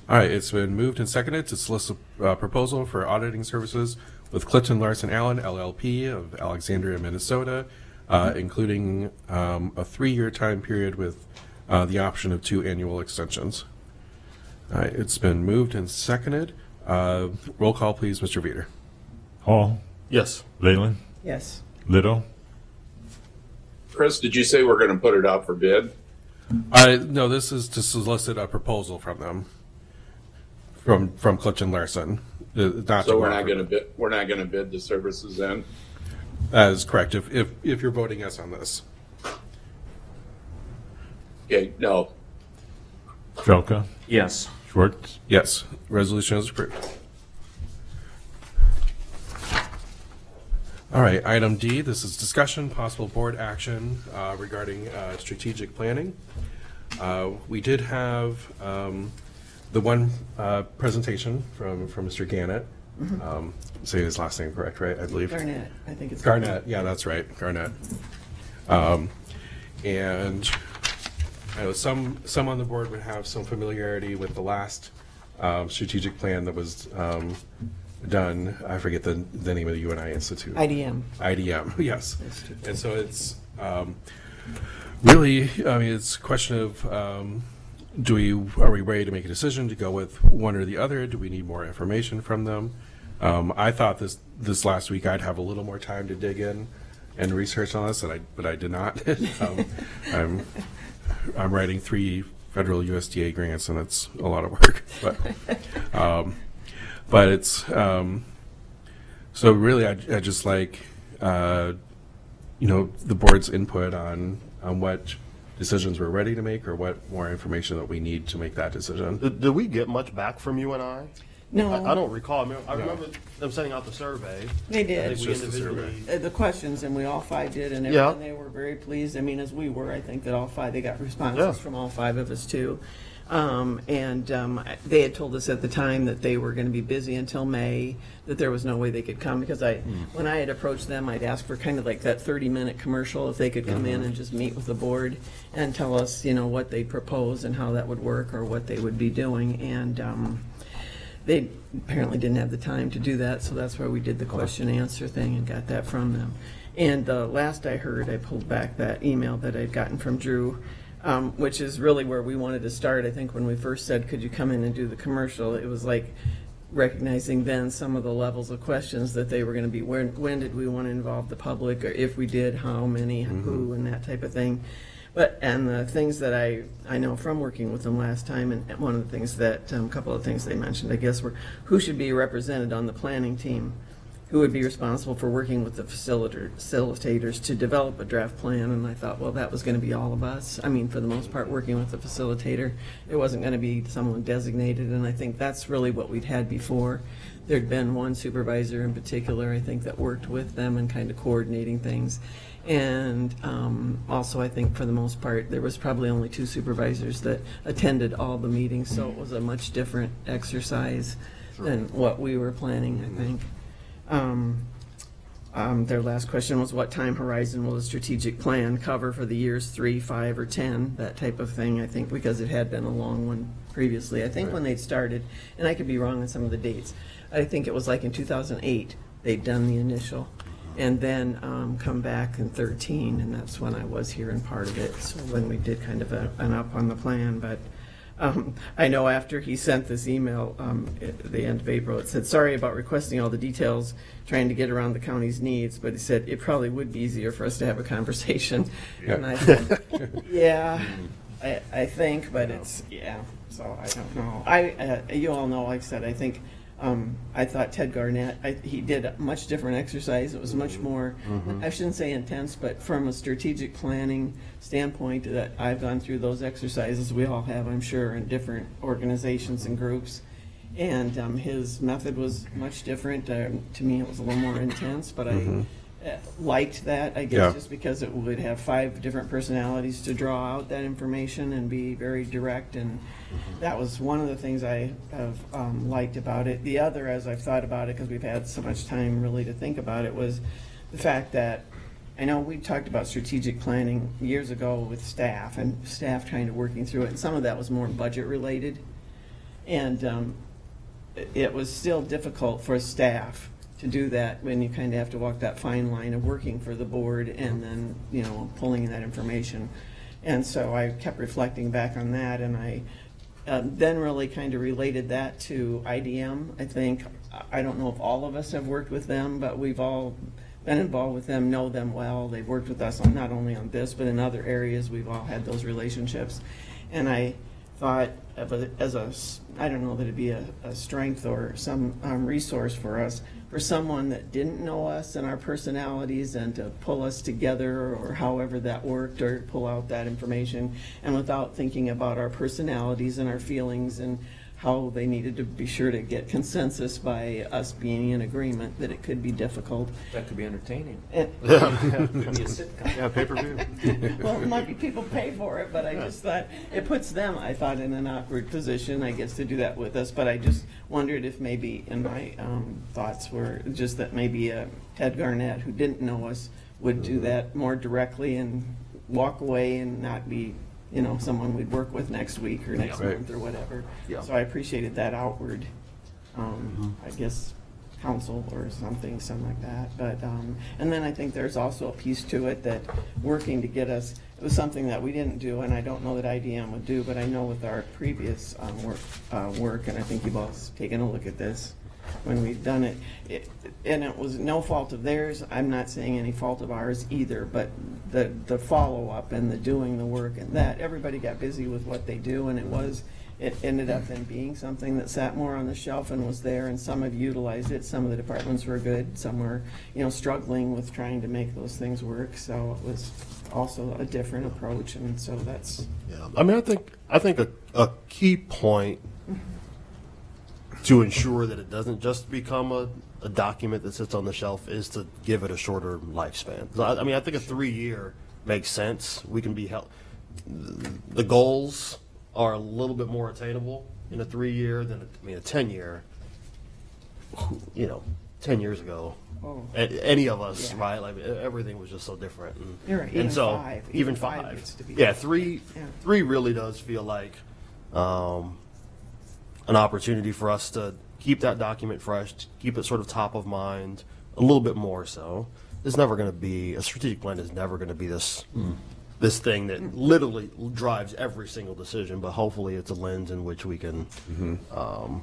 All right, it's been moved and seconded to solicit a proposal for auditing services with Clifton Larson Allen LLP of Alexandria, Minnesota, uh, including um, a three-year time period with uh, the option of two annual extensions. All right, it's been moved and seconded. Uh, Roll call, please, Mr. Veeder. Hall, Yes. Laylin, Yes. Little, Chris, did you say we're going to put it out for bid? Uh, No, this is to solicit a proposal from them, from from Clifton Larson. uh, not So to we're offer- not going to bid, we're not going to bid the services then? That is correct, if, if, if you're voting yes on this. Okay, no. Trelka, Yes. Schwartz, Yes, resolution is approved. All right, item D, this is discussion, possible board action uh, regarding uh, strategic planning. Uh, We did have um, the one uh, presentation from, from Mr. Gannett. Mhm. Um, Say his last name correct, right, I believe? Garnett, I think it's. Garnett, yeah, that's right, Garnett. Um, And I know some, some on the board would have some familiarity with the last um, strategic plan that was um, done. I forget the, the name of the UNI Institute. IDM. IDM, yes. And so it's um, really, I mean, it's a question of, um, do we, are we ready to make a decision to go with one or the other? Do we need more information from them? Um, I thought this, this last week I'd have a little more time to dig in and research on this, and I, but I did not. Um, I'm, I'm writing three federal USDA grants, and it's a lot of work, but, um, but it's, um, so really, I, I just like, uh, you know, the board's input on, on what decisions we're ready to make or what more information that we need to make that decision. Did, did we get much back from you and I? No. I, I don't recall. I, mean, I No. remember them sending out the survey. They I did. think we just a survey. individually. Uh, The questions, and we all five did, and Yeah. everything, they were very pleased, I mean, as we were, I think that all five, they got Yeah. responses from all five of us too. Um, and, um, they had told us at the time that they were gonna be busy until May, that there was no way they could come, because I, when I had approached them, I'd asked for kind of like that thirty-minute commercial, if they could come in and just meet with the board and tell us, you know, what they propose and how that would work, or what they would be doing, and, um, they apparently didn't have the time to do that, so that's why we did the question answer thing and got that from them. And the last I heard, I pulled back that email that I'd gotten from Drew, um, which is really where we wanted to start. I think when we first said, could you come in and do the commercial, it was like recognizing then some of the levels of questions that they were gonna be, when, when did we want to involve the public, or if we did, how many, who, and that type of thing. But, and the things that I, I know from working with them last time, and one of the things that, um, a couple of things they mentioned, I guess, were who should be represented on the planning team? Who would be responsible for working with the facilitator, facilitators to develop a draft plan? And I thought, well, that was gonna be all of us. I mean, for the most part, working with the facilitator. It wasn't gonna be someone designated, and I think that's really what we'd had before. There'd been one supervisor in particular, I think, that worked with them and kind of coordinating things. And um, also, I think for the most part, there was probably only two supervisors that attended all the meetings, so it was a much different exercise than what we were planning, I think. Um, um, Their last question was, what time horizon will the strategic plan cover for the years three, five, or 10? That type of thing, I think, because it had been a long one previously. I think when they'd started, and I could be wrong on some of the dates, I think it was like in 2008, they'd done the initial, and then um, come back in 13, and that's when I was here in part of it, so when we did kind of a- an up on the plan, but Um, I know after he sent this email, um, at the end of April, it said, sorry about requesting all the details, trying to get around the county's needs, but he said it probably would be easier for us to have a conversation. And I said, yeah, I, I think, but it's, yeah, so I don't know. I, uh, you all know, like I said, I think, um, I thought Ted Garnett, I, he did a much different exercise. It was much more, Mhm. I shouldn't say intense, but from a strategic planning standpoint, that I've gone through those exercises, we all have, I'm sure, in different organizations and groups. And, um, his method was much different. Um, to me, it was a little more intense, but I uh, liked that, I Yeah. guess, just because it would have five different personalities to draw out that information and be very direct, and that was one of the things I have um, liked about it. The other, as I've thought about it, because we've had so much time really to think about it, was the fact that, I know we talked about strategic planning years ago with staff, and staff kind of working through it, and some of that was more budget-related. And um, it was still difficult for staff to do that when you kind of have to walk that fine line of working for the board and then, you know, pulling that information. And so I kept reflecting back on that and I um, then really kind of related that to IDM. I think, I don't know if all of us have worked with them, but we've all been involved with them, know them well. They've worked with us on, not only on this, but in other areas. We've all had those relationships. And I thought of it as a, I don't know that it'd be a, a strength or some um, resource for us, for someone that didn't know us and our personalities and to pull us together or however that worked or pull out that information. And without thinking about our personalities and our feelings and how they needed to be sure to get consensus by us being in agreement that it could be difficult. That could be entertaining. And- Yeah. Could be a sitcom. Yeah, pay-per-view. Well, it might be people pay for it, but I just thought, it puts them, I thought, in an awkward position, I guess, to do that with us. But I just wondered if maybe, in my um, thoughts were just that maybe uh, Ted Garnett, who didn't know us, would do that more directly and walk away and not be, you know, someone we'd work with next week or next Yeah. Right. month or whatever. Yeah. So I appreciated that outward, um, I guess, counsel or something, something like that. But, um, and then I think there's also a piece to it that working to get us, it was something that we didn't do, and I don't know that IDM would do, but I know with our previous, um, work, uh, work, and I think you've all taken a look at this when we've done it, it, and it was no fault of theirs, I'm not saying any fault of ours either, but the, the follow-up and the doing the work and that, everybody got busy with what they do, and it was, it ended up then being something that sat more on the shelf and was there, and some have utilized it, some of the departments were good, some were, you know, struggling with trying to make those things work, so it was also a different approach, and so that's, Yeah, I mean, I think I think a, a key point to ensure that it doesn't just become a, a document that sits on the shelf is to give it a shorter lifespan. So I, I mean, I think a three year makes sense. We can be held. The goals are a little bit more attainable in a three year than I mean a ten year. You know, ten years ago, Oh. a- any of us, Yeah. right? Like e- everything was just so different. And, right, and even so five, even even five five, yeah, three, Yeah. three really does feel like um, an opportunity for us to keep that document fresh, keep it sort of top of mind, a little bit more so. It's never going to be a strategic plan is never going to be this mm. this thing that literally drives every single decision, but hopefully it's a lens in which we can mm-hmm. um,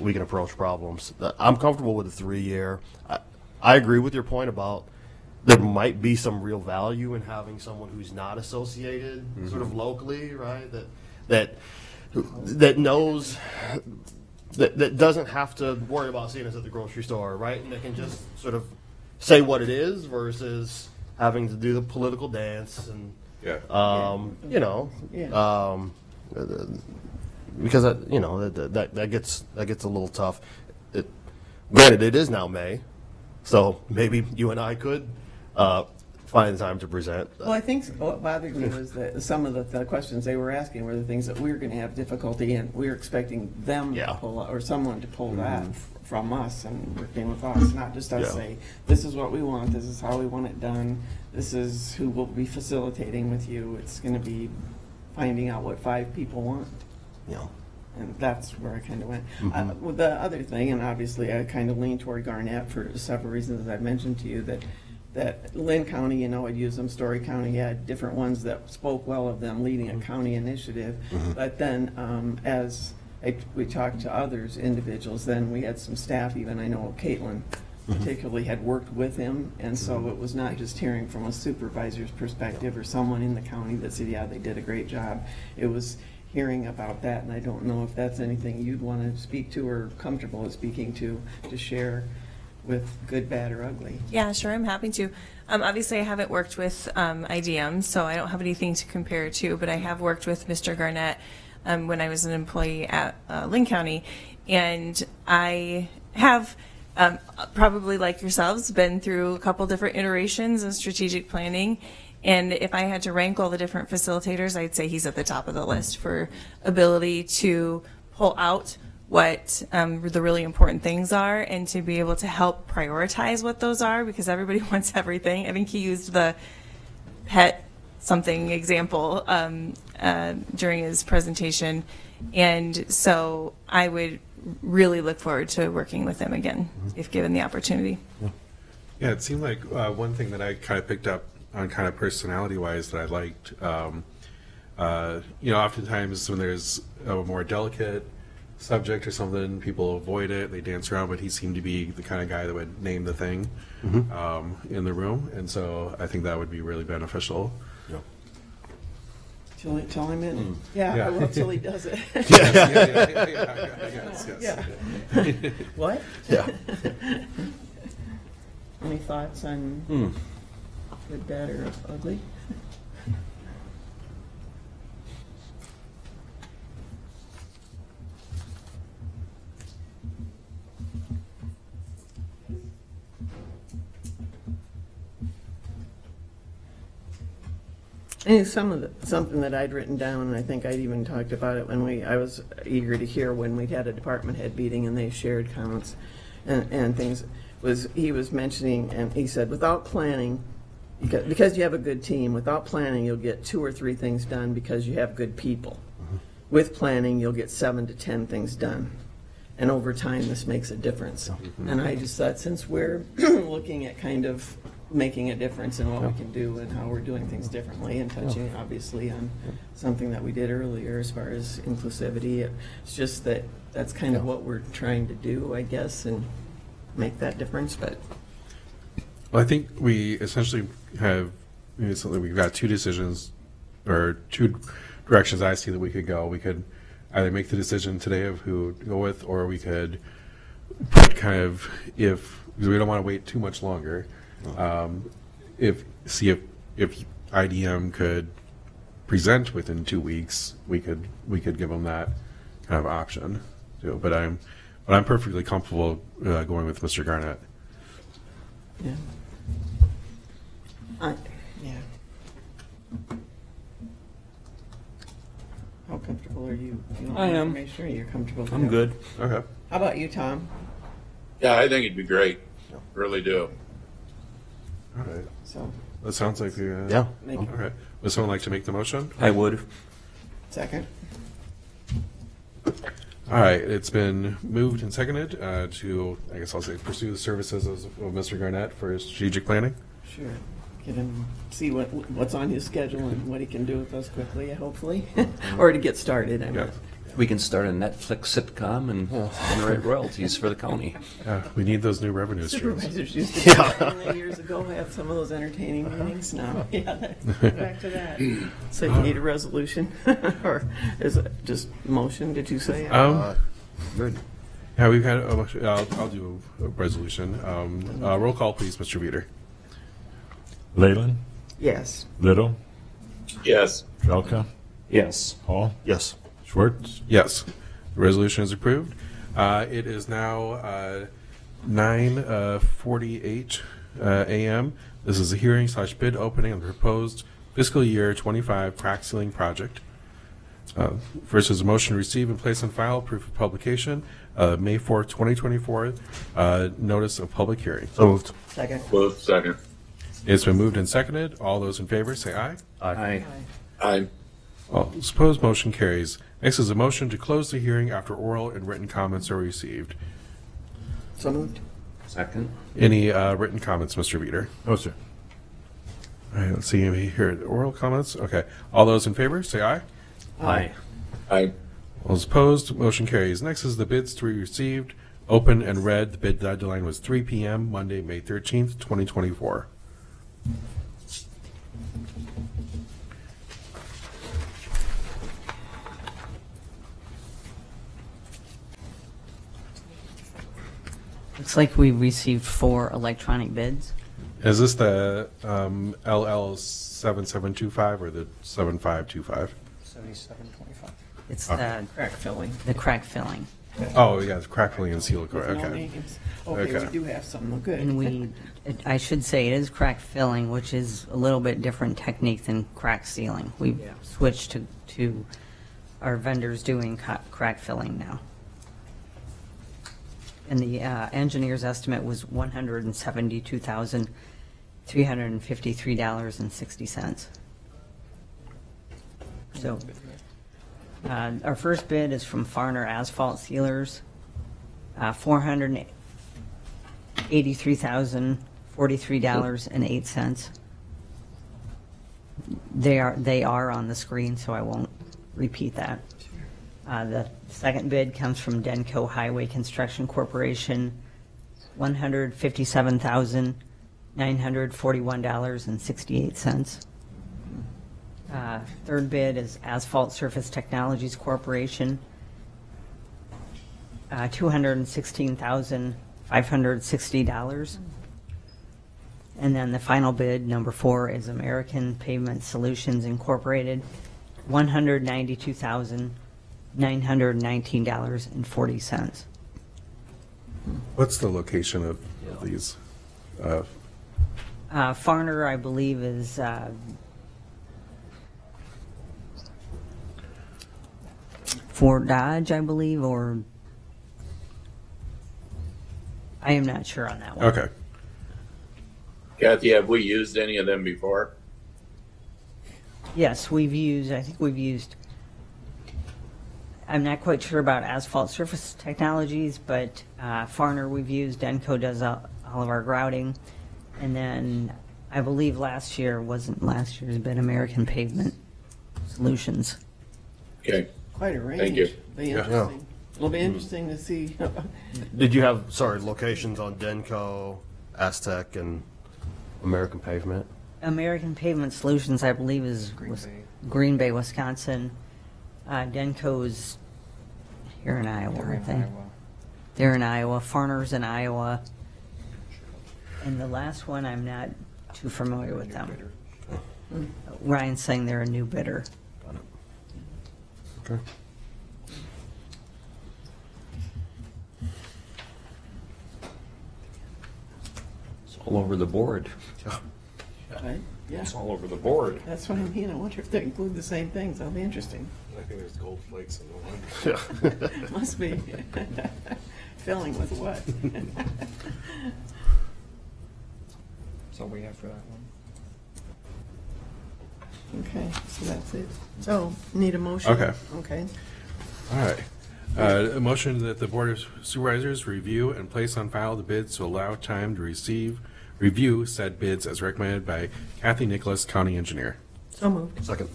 we can approach problems. I'm comfortable with a three year. I, I agree with your point about there might be some real value in having someone who's not associated mm-hmm. sort of locally, right? That that that knows that, that doesn't have to worry about seeing us at the grocery store, right? And that can just sort of say what it is versus having to do the political dance and Yeah. um, you know, Yeah. um, because that, you know that, that that gets that gets a little tough. It, granted, it is now May, so maybe you and I could uh, find time to present. Well, I think what bothered me was that some of the, the questions they were asking were the things that we were gonna have difficulty in. We were expecting them to pull, or someone to pull that from us and working with us, not just us Yeah. say, this is what we want, this is how we want it done, this is who will be facilitating with you. It's gonna be finding out what five people want. Yeah. And that's where I kind of went. Mhm. Uh, with the other thing, and obviously I kind of lean toward Garnett for several reasons, as I've mentioned to you, that that Linn County, you know, had used them, Story County had different ones that spoke well of them leading a mm-hmm. county initiative. Mm-hmm. But then, um, as I, we talked to others, individuals, then we had some staff, even I know Caitlin mm-hmm. particularly had worked with him, and so it was not just hearing from a supervisor's perspective or someone in the county that said, yeah, they did a great job. It was hearing about that, and I don't know if that's anything you'd want to speak to or comfortable speaking to, to share with good, bad, or ugly. Yeah, sure, I'm happy to. Um, obviously, I haven't worked with um, IDM, so I don't have anything to compare to, but I have worked with Mr. Garnett um, when I was an employee at uh, Linn County, and I have um, probably like yourselves been through a couple different iterations of strategic planning. And if I had to rank all the different facilitators, I'd say he's at the top of the list for ability to pull out what um, the really important things are and to be able to help prioritize what those are because everybody wants everything. I think he used the pet something example um, uh, during his presentation. And so I would really look forward to working with him again if given the opportunity. Yeah, it seemed like uh, one thing that I kind of picked up on kind of personality wise that I liked. Um, uh, you know, oftentimes when there's a more delicate subject or something, people avoid it, they dance around, but he seemed to be the kind of guy that would name the thing Mhm. um, in the room. And so I think that would be really beneficial. Till, he- till I'm in it. Mm. Yeah, Yeah. I will till he does it. Yeah, yeah, yeah, yeah, yeah, yes, yes. Yeah. What? Yeah. Any thoughts on Hmm. good, bad, or ugly? And some of the, something that I'd written down, and I think I'd even talked about it when we, I was eager to hear when we'd had a department head meeting and they shared comments and, and things, was, he was mentioning, and he said, without planning, because, because you have a good team, without planning, you'll get two or three things done because you have good people. Mm-hmm. With planning, you'll get seven to 10 things done. And over time, this makes a difference. Mm-hmm. And I just thought, since we're looking at kind of making a difference in what we can do and how we're doing things differently and touching obviously on something that we did earlier as far as inclusivity, it's just that that's kind of what we're trying to do, I guess, and make that difference, but Well, I think we essentially have, recently, we've got two decisions, or two directions I see that we could go. We could either make the decision today of who to go with, or we could put kind of, if, because we don't want to wait too much longer, um, if, see if, if IDM could present within two weeks, we could, we could give them that kind of option. too. But I'm, but I'm perfectly comfortable uh, going with Mr. Garnett. Yeah. I, yeah. How comfortable are you? You don't I have am. make sure you're comfortable? I'm it? good. Okay. How about you, Tom? Yeah, I think it'd be great. Really do. All right. So, That sounds like the. Uh, Yeah. Make- All right. Would someone like to make the motion? I would. second? All right. It's been moved and seconded uh, to, I guess I'll say, pursue the services of, of Mr. Garnett for strategic planning. Sure. Get him, see what, what's on his schedule and what he can do with us quickly, hopefully, or to get started, I mean. Yeah. We can start a Netflix sitcom and generate royalties for the county. Yeah, we need those new revenue streams. Supervisors used to, yeah. years ago, have some of those entertaining meetings now. Yeah, back to that. So you need a resolution, or is it just motion, did you say? Um, Good. yeah, we've had. A, motion- I'll, I'll do a resolution. Um, uh, roll call, please, Mr. Veeder. Laylin, Yes. Little, Yes. Trelka, Yes. Hall, Yes. Schwartz. Yes, the resolution is approved. Uh, it is now uh, nine uh, uh, a.m. This is a hearing slash bid opening of the proposed fiscal year twenty-five crack sealing project. Uh, First is a motion to receive and place on file proof of publication, uh, May fourth, twenty twenty-four, uh, notice of public hearing. So moved. Second. Move second. It's been moved and seconded. All those in favor say aye. Aye. Aye. All opposed, motion carries. Next is a motion to close the hearing after oral and written comments are received. So moved. Second. Any uh, written comments, Mr. Veeder? No, sir. All right, let's see if we hear oral comments. Okay. All those in favor, say aye. Aye. Aye. All those opposed, motion carries. Next is the bids to be received, open and read. The bid deadline was 3 PM, Monday, May 13th, 2024. Looks like we received four electronic bids. Is this the um, LL 7725 or the 7525? Seventy-seven twenty-five. It's Okay. the Crack filling. the crack filling. Oh, yeah, it's crack filling and seal coat. With no Okay. names. Okay, Okay. we do have some, good. And we, it- I should say, it is crack filling, which is a little bit different technique than crack sealing. We've Yeah. switched to, to our vendors doing ca- crack filling now. And the uh, engineer's estimate was one hundred and seventy-two thousand, three hundred and fifty-three dollars and sixty cents. So, uh, our first bid is from Fahrner Asphalt Sealers, uh, four hundred and eighty-three thousand, forty-three dollars and eight cents. They are, they are on the screen, so I won't repeat that. Uh, the second bid comes from Denco Highway Construction Corporation, one hundred fifty-seven thousand, nine hundred forty-one dollars and sixty-eight cents. Uh, third bid is Asphalt Surface Technologies Corporation, uh, $216,560. And then the final bid, number four, is American Pavement Solutions Incorporated, $192,919.40. What's the location of of these? Uh, Uh, Fahrner, I believe, is uh, Fort Dodge, I believe, or I am not sure on that one. Okay. Kathy, have we used any of them before? Yes, we've used, I think we've used, I'm not quite sure about asphalt surface technologies, but uh, Fahrner we've used, Denco does all all of our grouting. And then I believe last year, wasn't last year's been American Pavement Solutions. Okay. Quite a range. Thank you. Be Yeah. interesting. It'll be interesting to see. Did you have, sorry, locations on Denco, Astech, and American Pavement? American Pavement Solutions, I believe, is Green was Green Bay, Wisconsin. Uh, Denco's here in Iowa, aren't they? They're in Iowa. Fahrner's in Iowa. And the last one, I'm not too familiar with them. Ryan's saying they're a new bidder. Okay. It's all over the board. Right? Yeah. It's all over the board. That's what I mean. I wonder if they include the same things. That'll be interesting. I think there's gold flakes in the one. Must be. Filling with what? That's all we have for that one. Okay, so that's it. So, need a motion? Okay. Okay. All right. Uh, A motion that the Board of Supervisors review and place on file the bids to allow time to receive, review said bids as recommended by Kathy Nicholas, County Engineer. So moved. Second.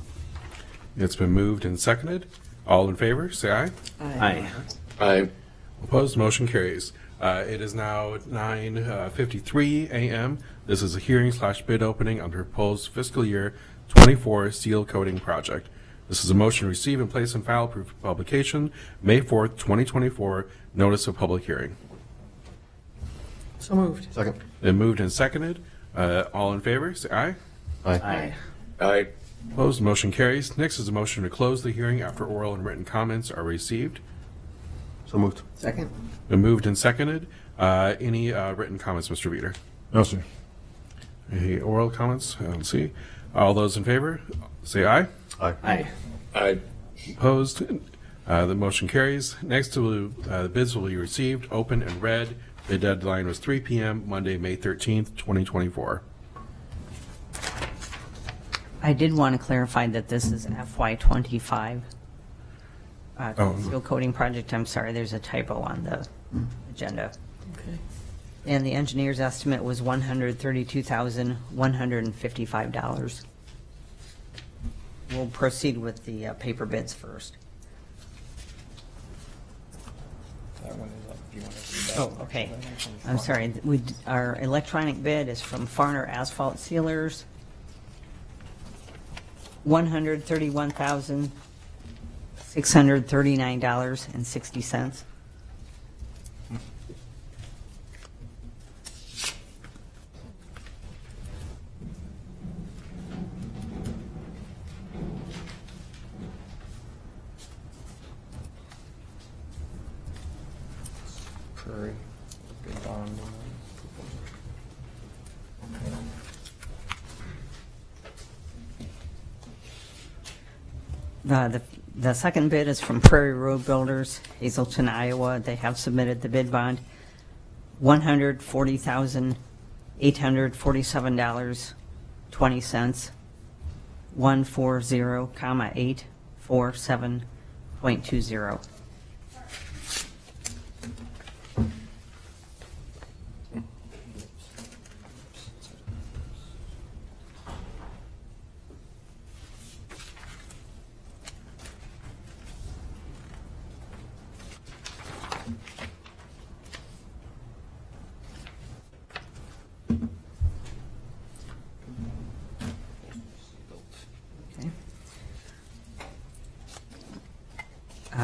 It's been moved and seconded. All in favor, say aye. Aye. Aye. Opposed, motion carries. Uh, It is now 9:53 a.m. This is a hearing slash bid opening on the proposed fiscal year 24 seal coating project. This is a motion to receive and place on file proof of publication, May 4th, 2024, notice of public hearing. So moved. Second. Been moved and seconded. Uh, All in favor, say aye. Aye. Aye. Opposed, motion carries. Next is a motion to close the hearing after oral and written comments are received. So moved. Second. Been moved and seconded. Uh, Any uh, written comments, Mr. Veeder? No, sir. Any oral comments? I don't see. All those in favor, say aye. Aye. Aye. Aye. Opposed? Uh, The motion carries. Next, will, uh, the bids will be received, open, and read. The deadline was 3 PM, Monday, May 13th, 2024. I did want to clarify that this is FY twenty-five. Uh, Oh. seal coating project, I'm sorry, there's a typo on the agenda. Okay. And the engineer's estimate was $132,155. We'll proceed with the uh, paper bids first. That one is up, if you want to read that. Oh, okay. I'm sorry. We, d- our electronic bid is from Fahrner Asphalt Sealers. $131,639.60. The the second bid is from Prairie Road Builders, Hazleton, Iowa. They have submitted the bid bond, $140,847.20, 140, comma, 847.20.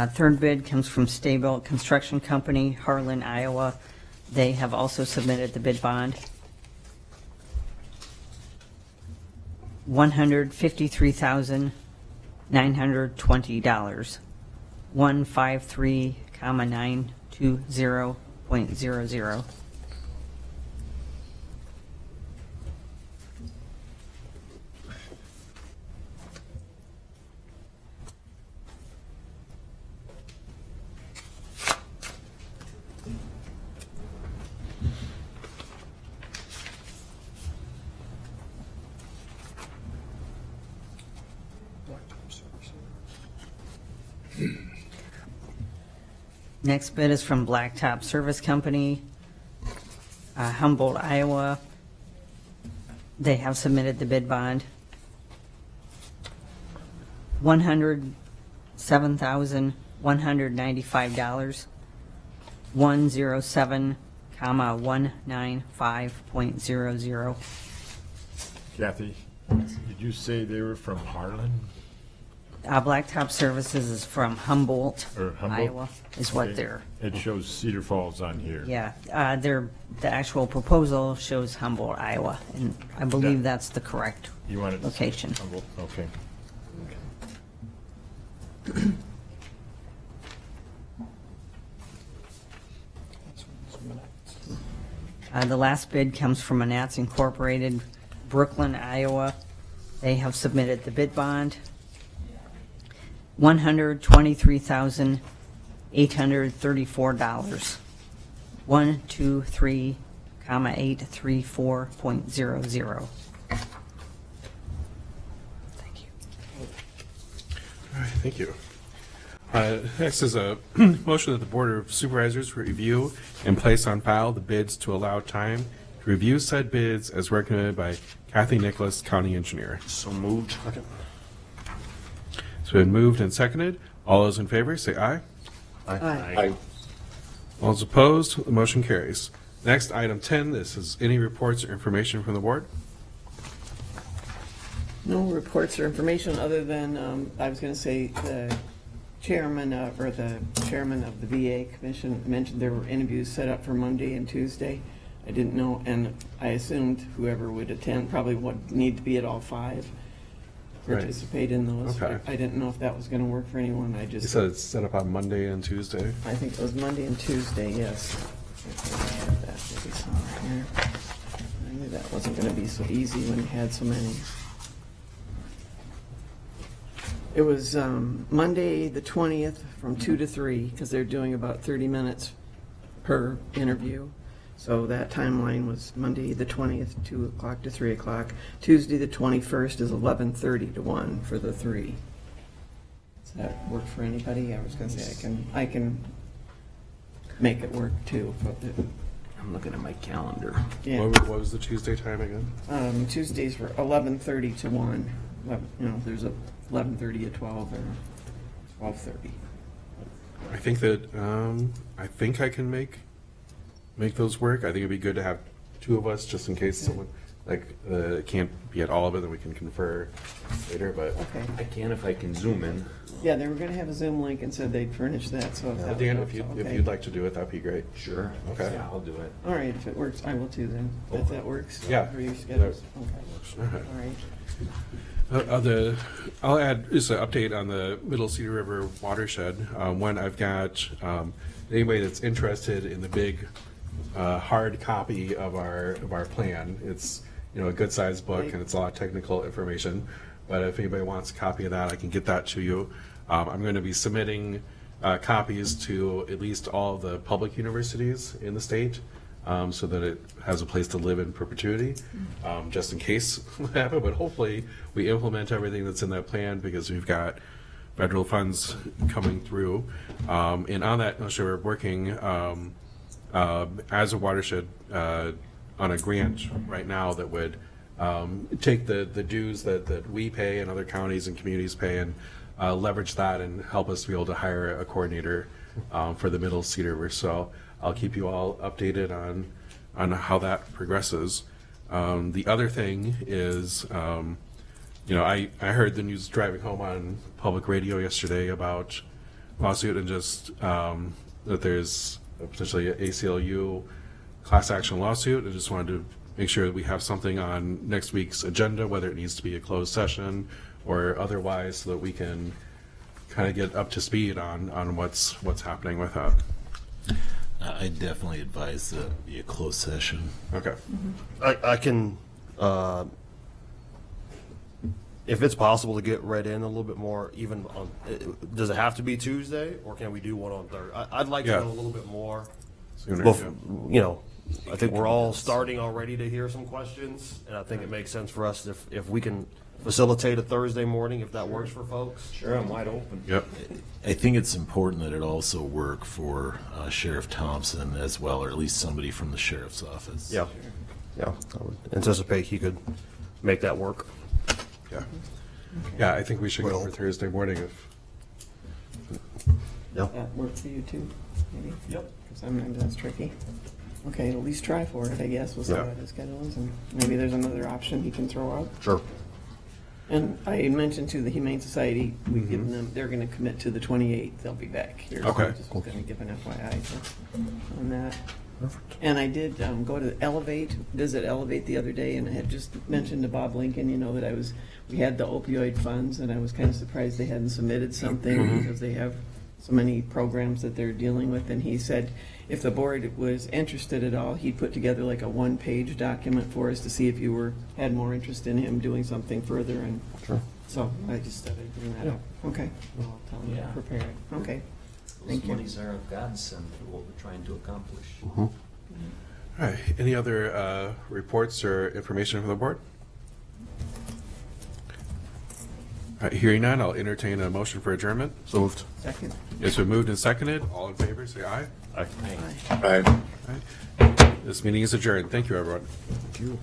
Uh, Third bid comes from Stable Construction Company, Harlan, Iowa. They have also submitted the bid bond. $153,920. 153, comma, 920.00. Next bid is from Blacktop Service Company, uh, Humboldt, Iowa. They have submitted the bid bond. One hundred seven thousand one hundred ninety-five dollars. One zero seven, comma, one nine five point zero zero. Kathy, did you say they were from Harlan? Uh, Blacktop Services is from Humboldt, Or Humboldt? Iowa, is what they're. It shows Cedar Falls on here. Yeah, uh, their, the actual proposal shows Humboldt, Iowa, and I believe that's the correct You wanted. location. Humboldt, Okay. Uh, the last bid comes from Manatt's Incorporated, Brooklyn, Iowa. They have submitted the bid bond. One hundred twenty-three thousand, eight hundred thirty-four dollars. One, two, three, comma, eight, three, four, point zero, zero. Thank you. All right, thank you. Uh, Next is a motion that the Board of Supervisors review and place on file the bids to allow time to review said bids as recommended by Kathy Nicholas, County Engineer. So moved. It's been moved and seconded. All those in favor, say aye. Aye. Aye. All those opposed, the motion carries. Next, item 10, this is any reports or information from the board? No reports or information other than, um, I was going to say, the chairman, uh, or the chairman of the VA commission mentioned there were interviews set up for Monday and Tuesday. I didn't know, and I assumed whoever would attend probably would need to be at all five, Right. participate in those. Okay. I didn't know if that was going to work for anyone, I You just, said it's set up on Monday and Tuesday? I think it was Monday and Tuesday, yes. If I that, maybe somewhere here. I knew that wasn't going to be so easy when you had so many. It was um, Monday, the 20th, from 2 to 3, because they're doing about 30 minutes per interview. So that timeline was Monday, the 20th, 2 o'clock to 3 o'clock. Tuesday, the 21st, is 11:30 to 1 for the three. Does that work for anybody? I was going to say, I can, I can make it work too. but it- I'm looking at my calendar. Yeah. What, was- what was the Tuesday time again? Um, Tuesdays were eleven thirty to one. Well, You know, there's a eleven thirty to twelve or twelve thirty. I think that um, I think I can make make those work. I think it'd be good to have two of us just in case someone like uh, can't be at all of it. Then we can confer later. But Okay. I can if I can zoom in. Yeah, they were gonna have a Zoom link and said they'd furnish that, so if that Dan, if you if okay. you'd like to do it, that'd be great. Sure. Okay. Yeah, I'll do it. All right, if it works, I will too then, if that works. Yeah. For your schedules, okay. All right. All right. Uh, uh, the, I'll add just an update on the Middle Cedar River watershed. Um, one, I've got um, anybody that's interested in the big uh, hard copy of our of our plan. It's you know a good sized book and it's a lot of technical information. But if anybody wants a copy of that, I can get that to you. Um, I'm going to be submitting uh, copies to at least all the public universities in the state um, so that it has a place to live in perpetuity, um, just in case what happen. But hopefully, we implement everything that's in that plan because we've got federal funds coming through. Um, and on that, so we're working um, uh, as a watershed uh, on a grant right now that would um, take the, the dues that, that we pay and other counties and communities pay and uh, leverage that and help us be able to hire a coordinator um, for the middle Cedar River. So I'll keep you all updated on on how that progresses. Um, the other thing is, um, you know, I, I heard the news driving home on public radio yesterday about lawsuit and just um, that there's potentially a ACLU class action lawsuit. I just wanted to make sure that we have something on next week's agenda, whether it needs to be a closed session or otherwise, so that we can kind of get up to speed on, on what's what's happening with that. I definitely advise that it be a closed session. Okay. I, I can, uh, if it's possible to get read in a little bit more, even on, uh, does it have to be Tuesday, or can we do one on Thursday? I'd like to know a little bit more. Sooner, Bef- yeah. You know, I think we're all starting already to hear some questions, and I think it makes sense for us if, if we can facilitate a Thursday morning, if that works for folks. Sure, I'm wide open. Yep. I think it's important that it also work for uh, Sheriff Thompson as well, or at least somebody from the sheriff's office. Yeah, yeah, I would anticipate he could make that work. Yeah. Yeah, I think we should go for Thursday morning if. Yeah. That work for you too, maybe? Yep. Because sometimes that's tricky. Okay, at least try for it, I guess. We'll see Yeah. what his schedule is, and maybe there's another option he can throw out. Sure. And I mentioned to the Humane Society, we've given mm-hmm. them, they're gonna commit to the twenty-eighth, they'll be back here. So Okay. Just gonna give an FYI to- on that. And I did um, go to Elevate, visit Elevate the other day, and I had just mentioned to Bob Lincoln, you know, that I was, we had the opioid funds, and I was kind of surprised they hadn't submitted something, Mhm. because they have so many programs that they're dealing with, and he said if the board was interested at all, he'd put together like a one-page document for us to see if you were, had more interest in him doing something further, and Sure. so I just thought I'd bring that up. Okay, I'll tell him Yeah. to prepare it. Okay, Those thank you. monies are a godsend for what we're trying to accomplish. All right. Any other uh, reports or information from the board? All right, hearing none, I'll entertain a motion for adjournment. So moved. Second. It's been moved and seconded. All in favor, say aye. aye. Aye. Aye. This meeting is adjourned. Thank you, everyone. Thank you.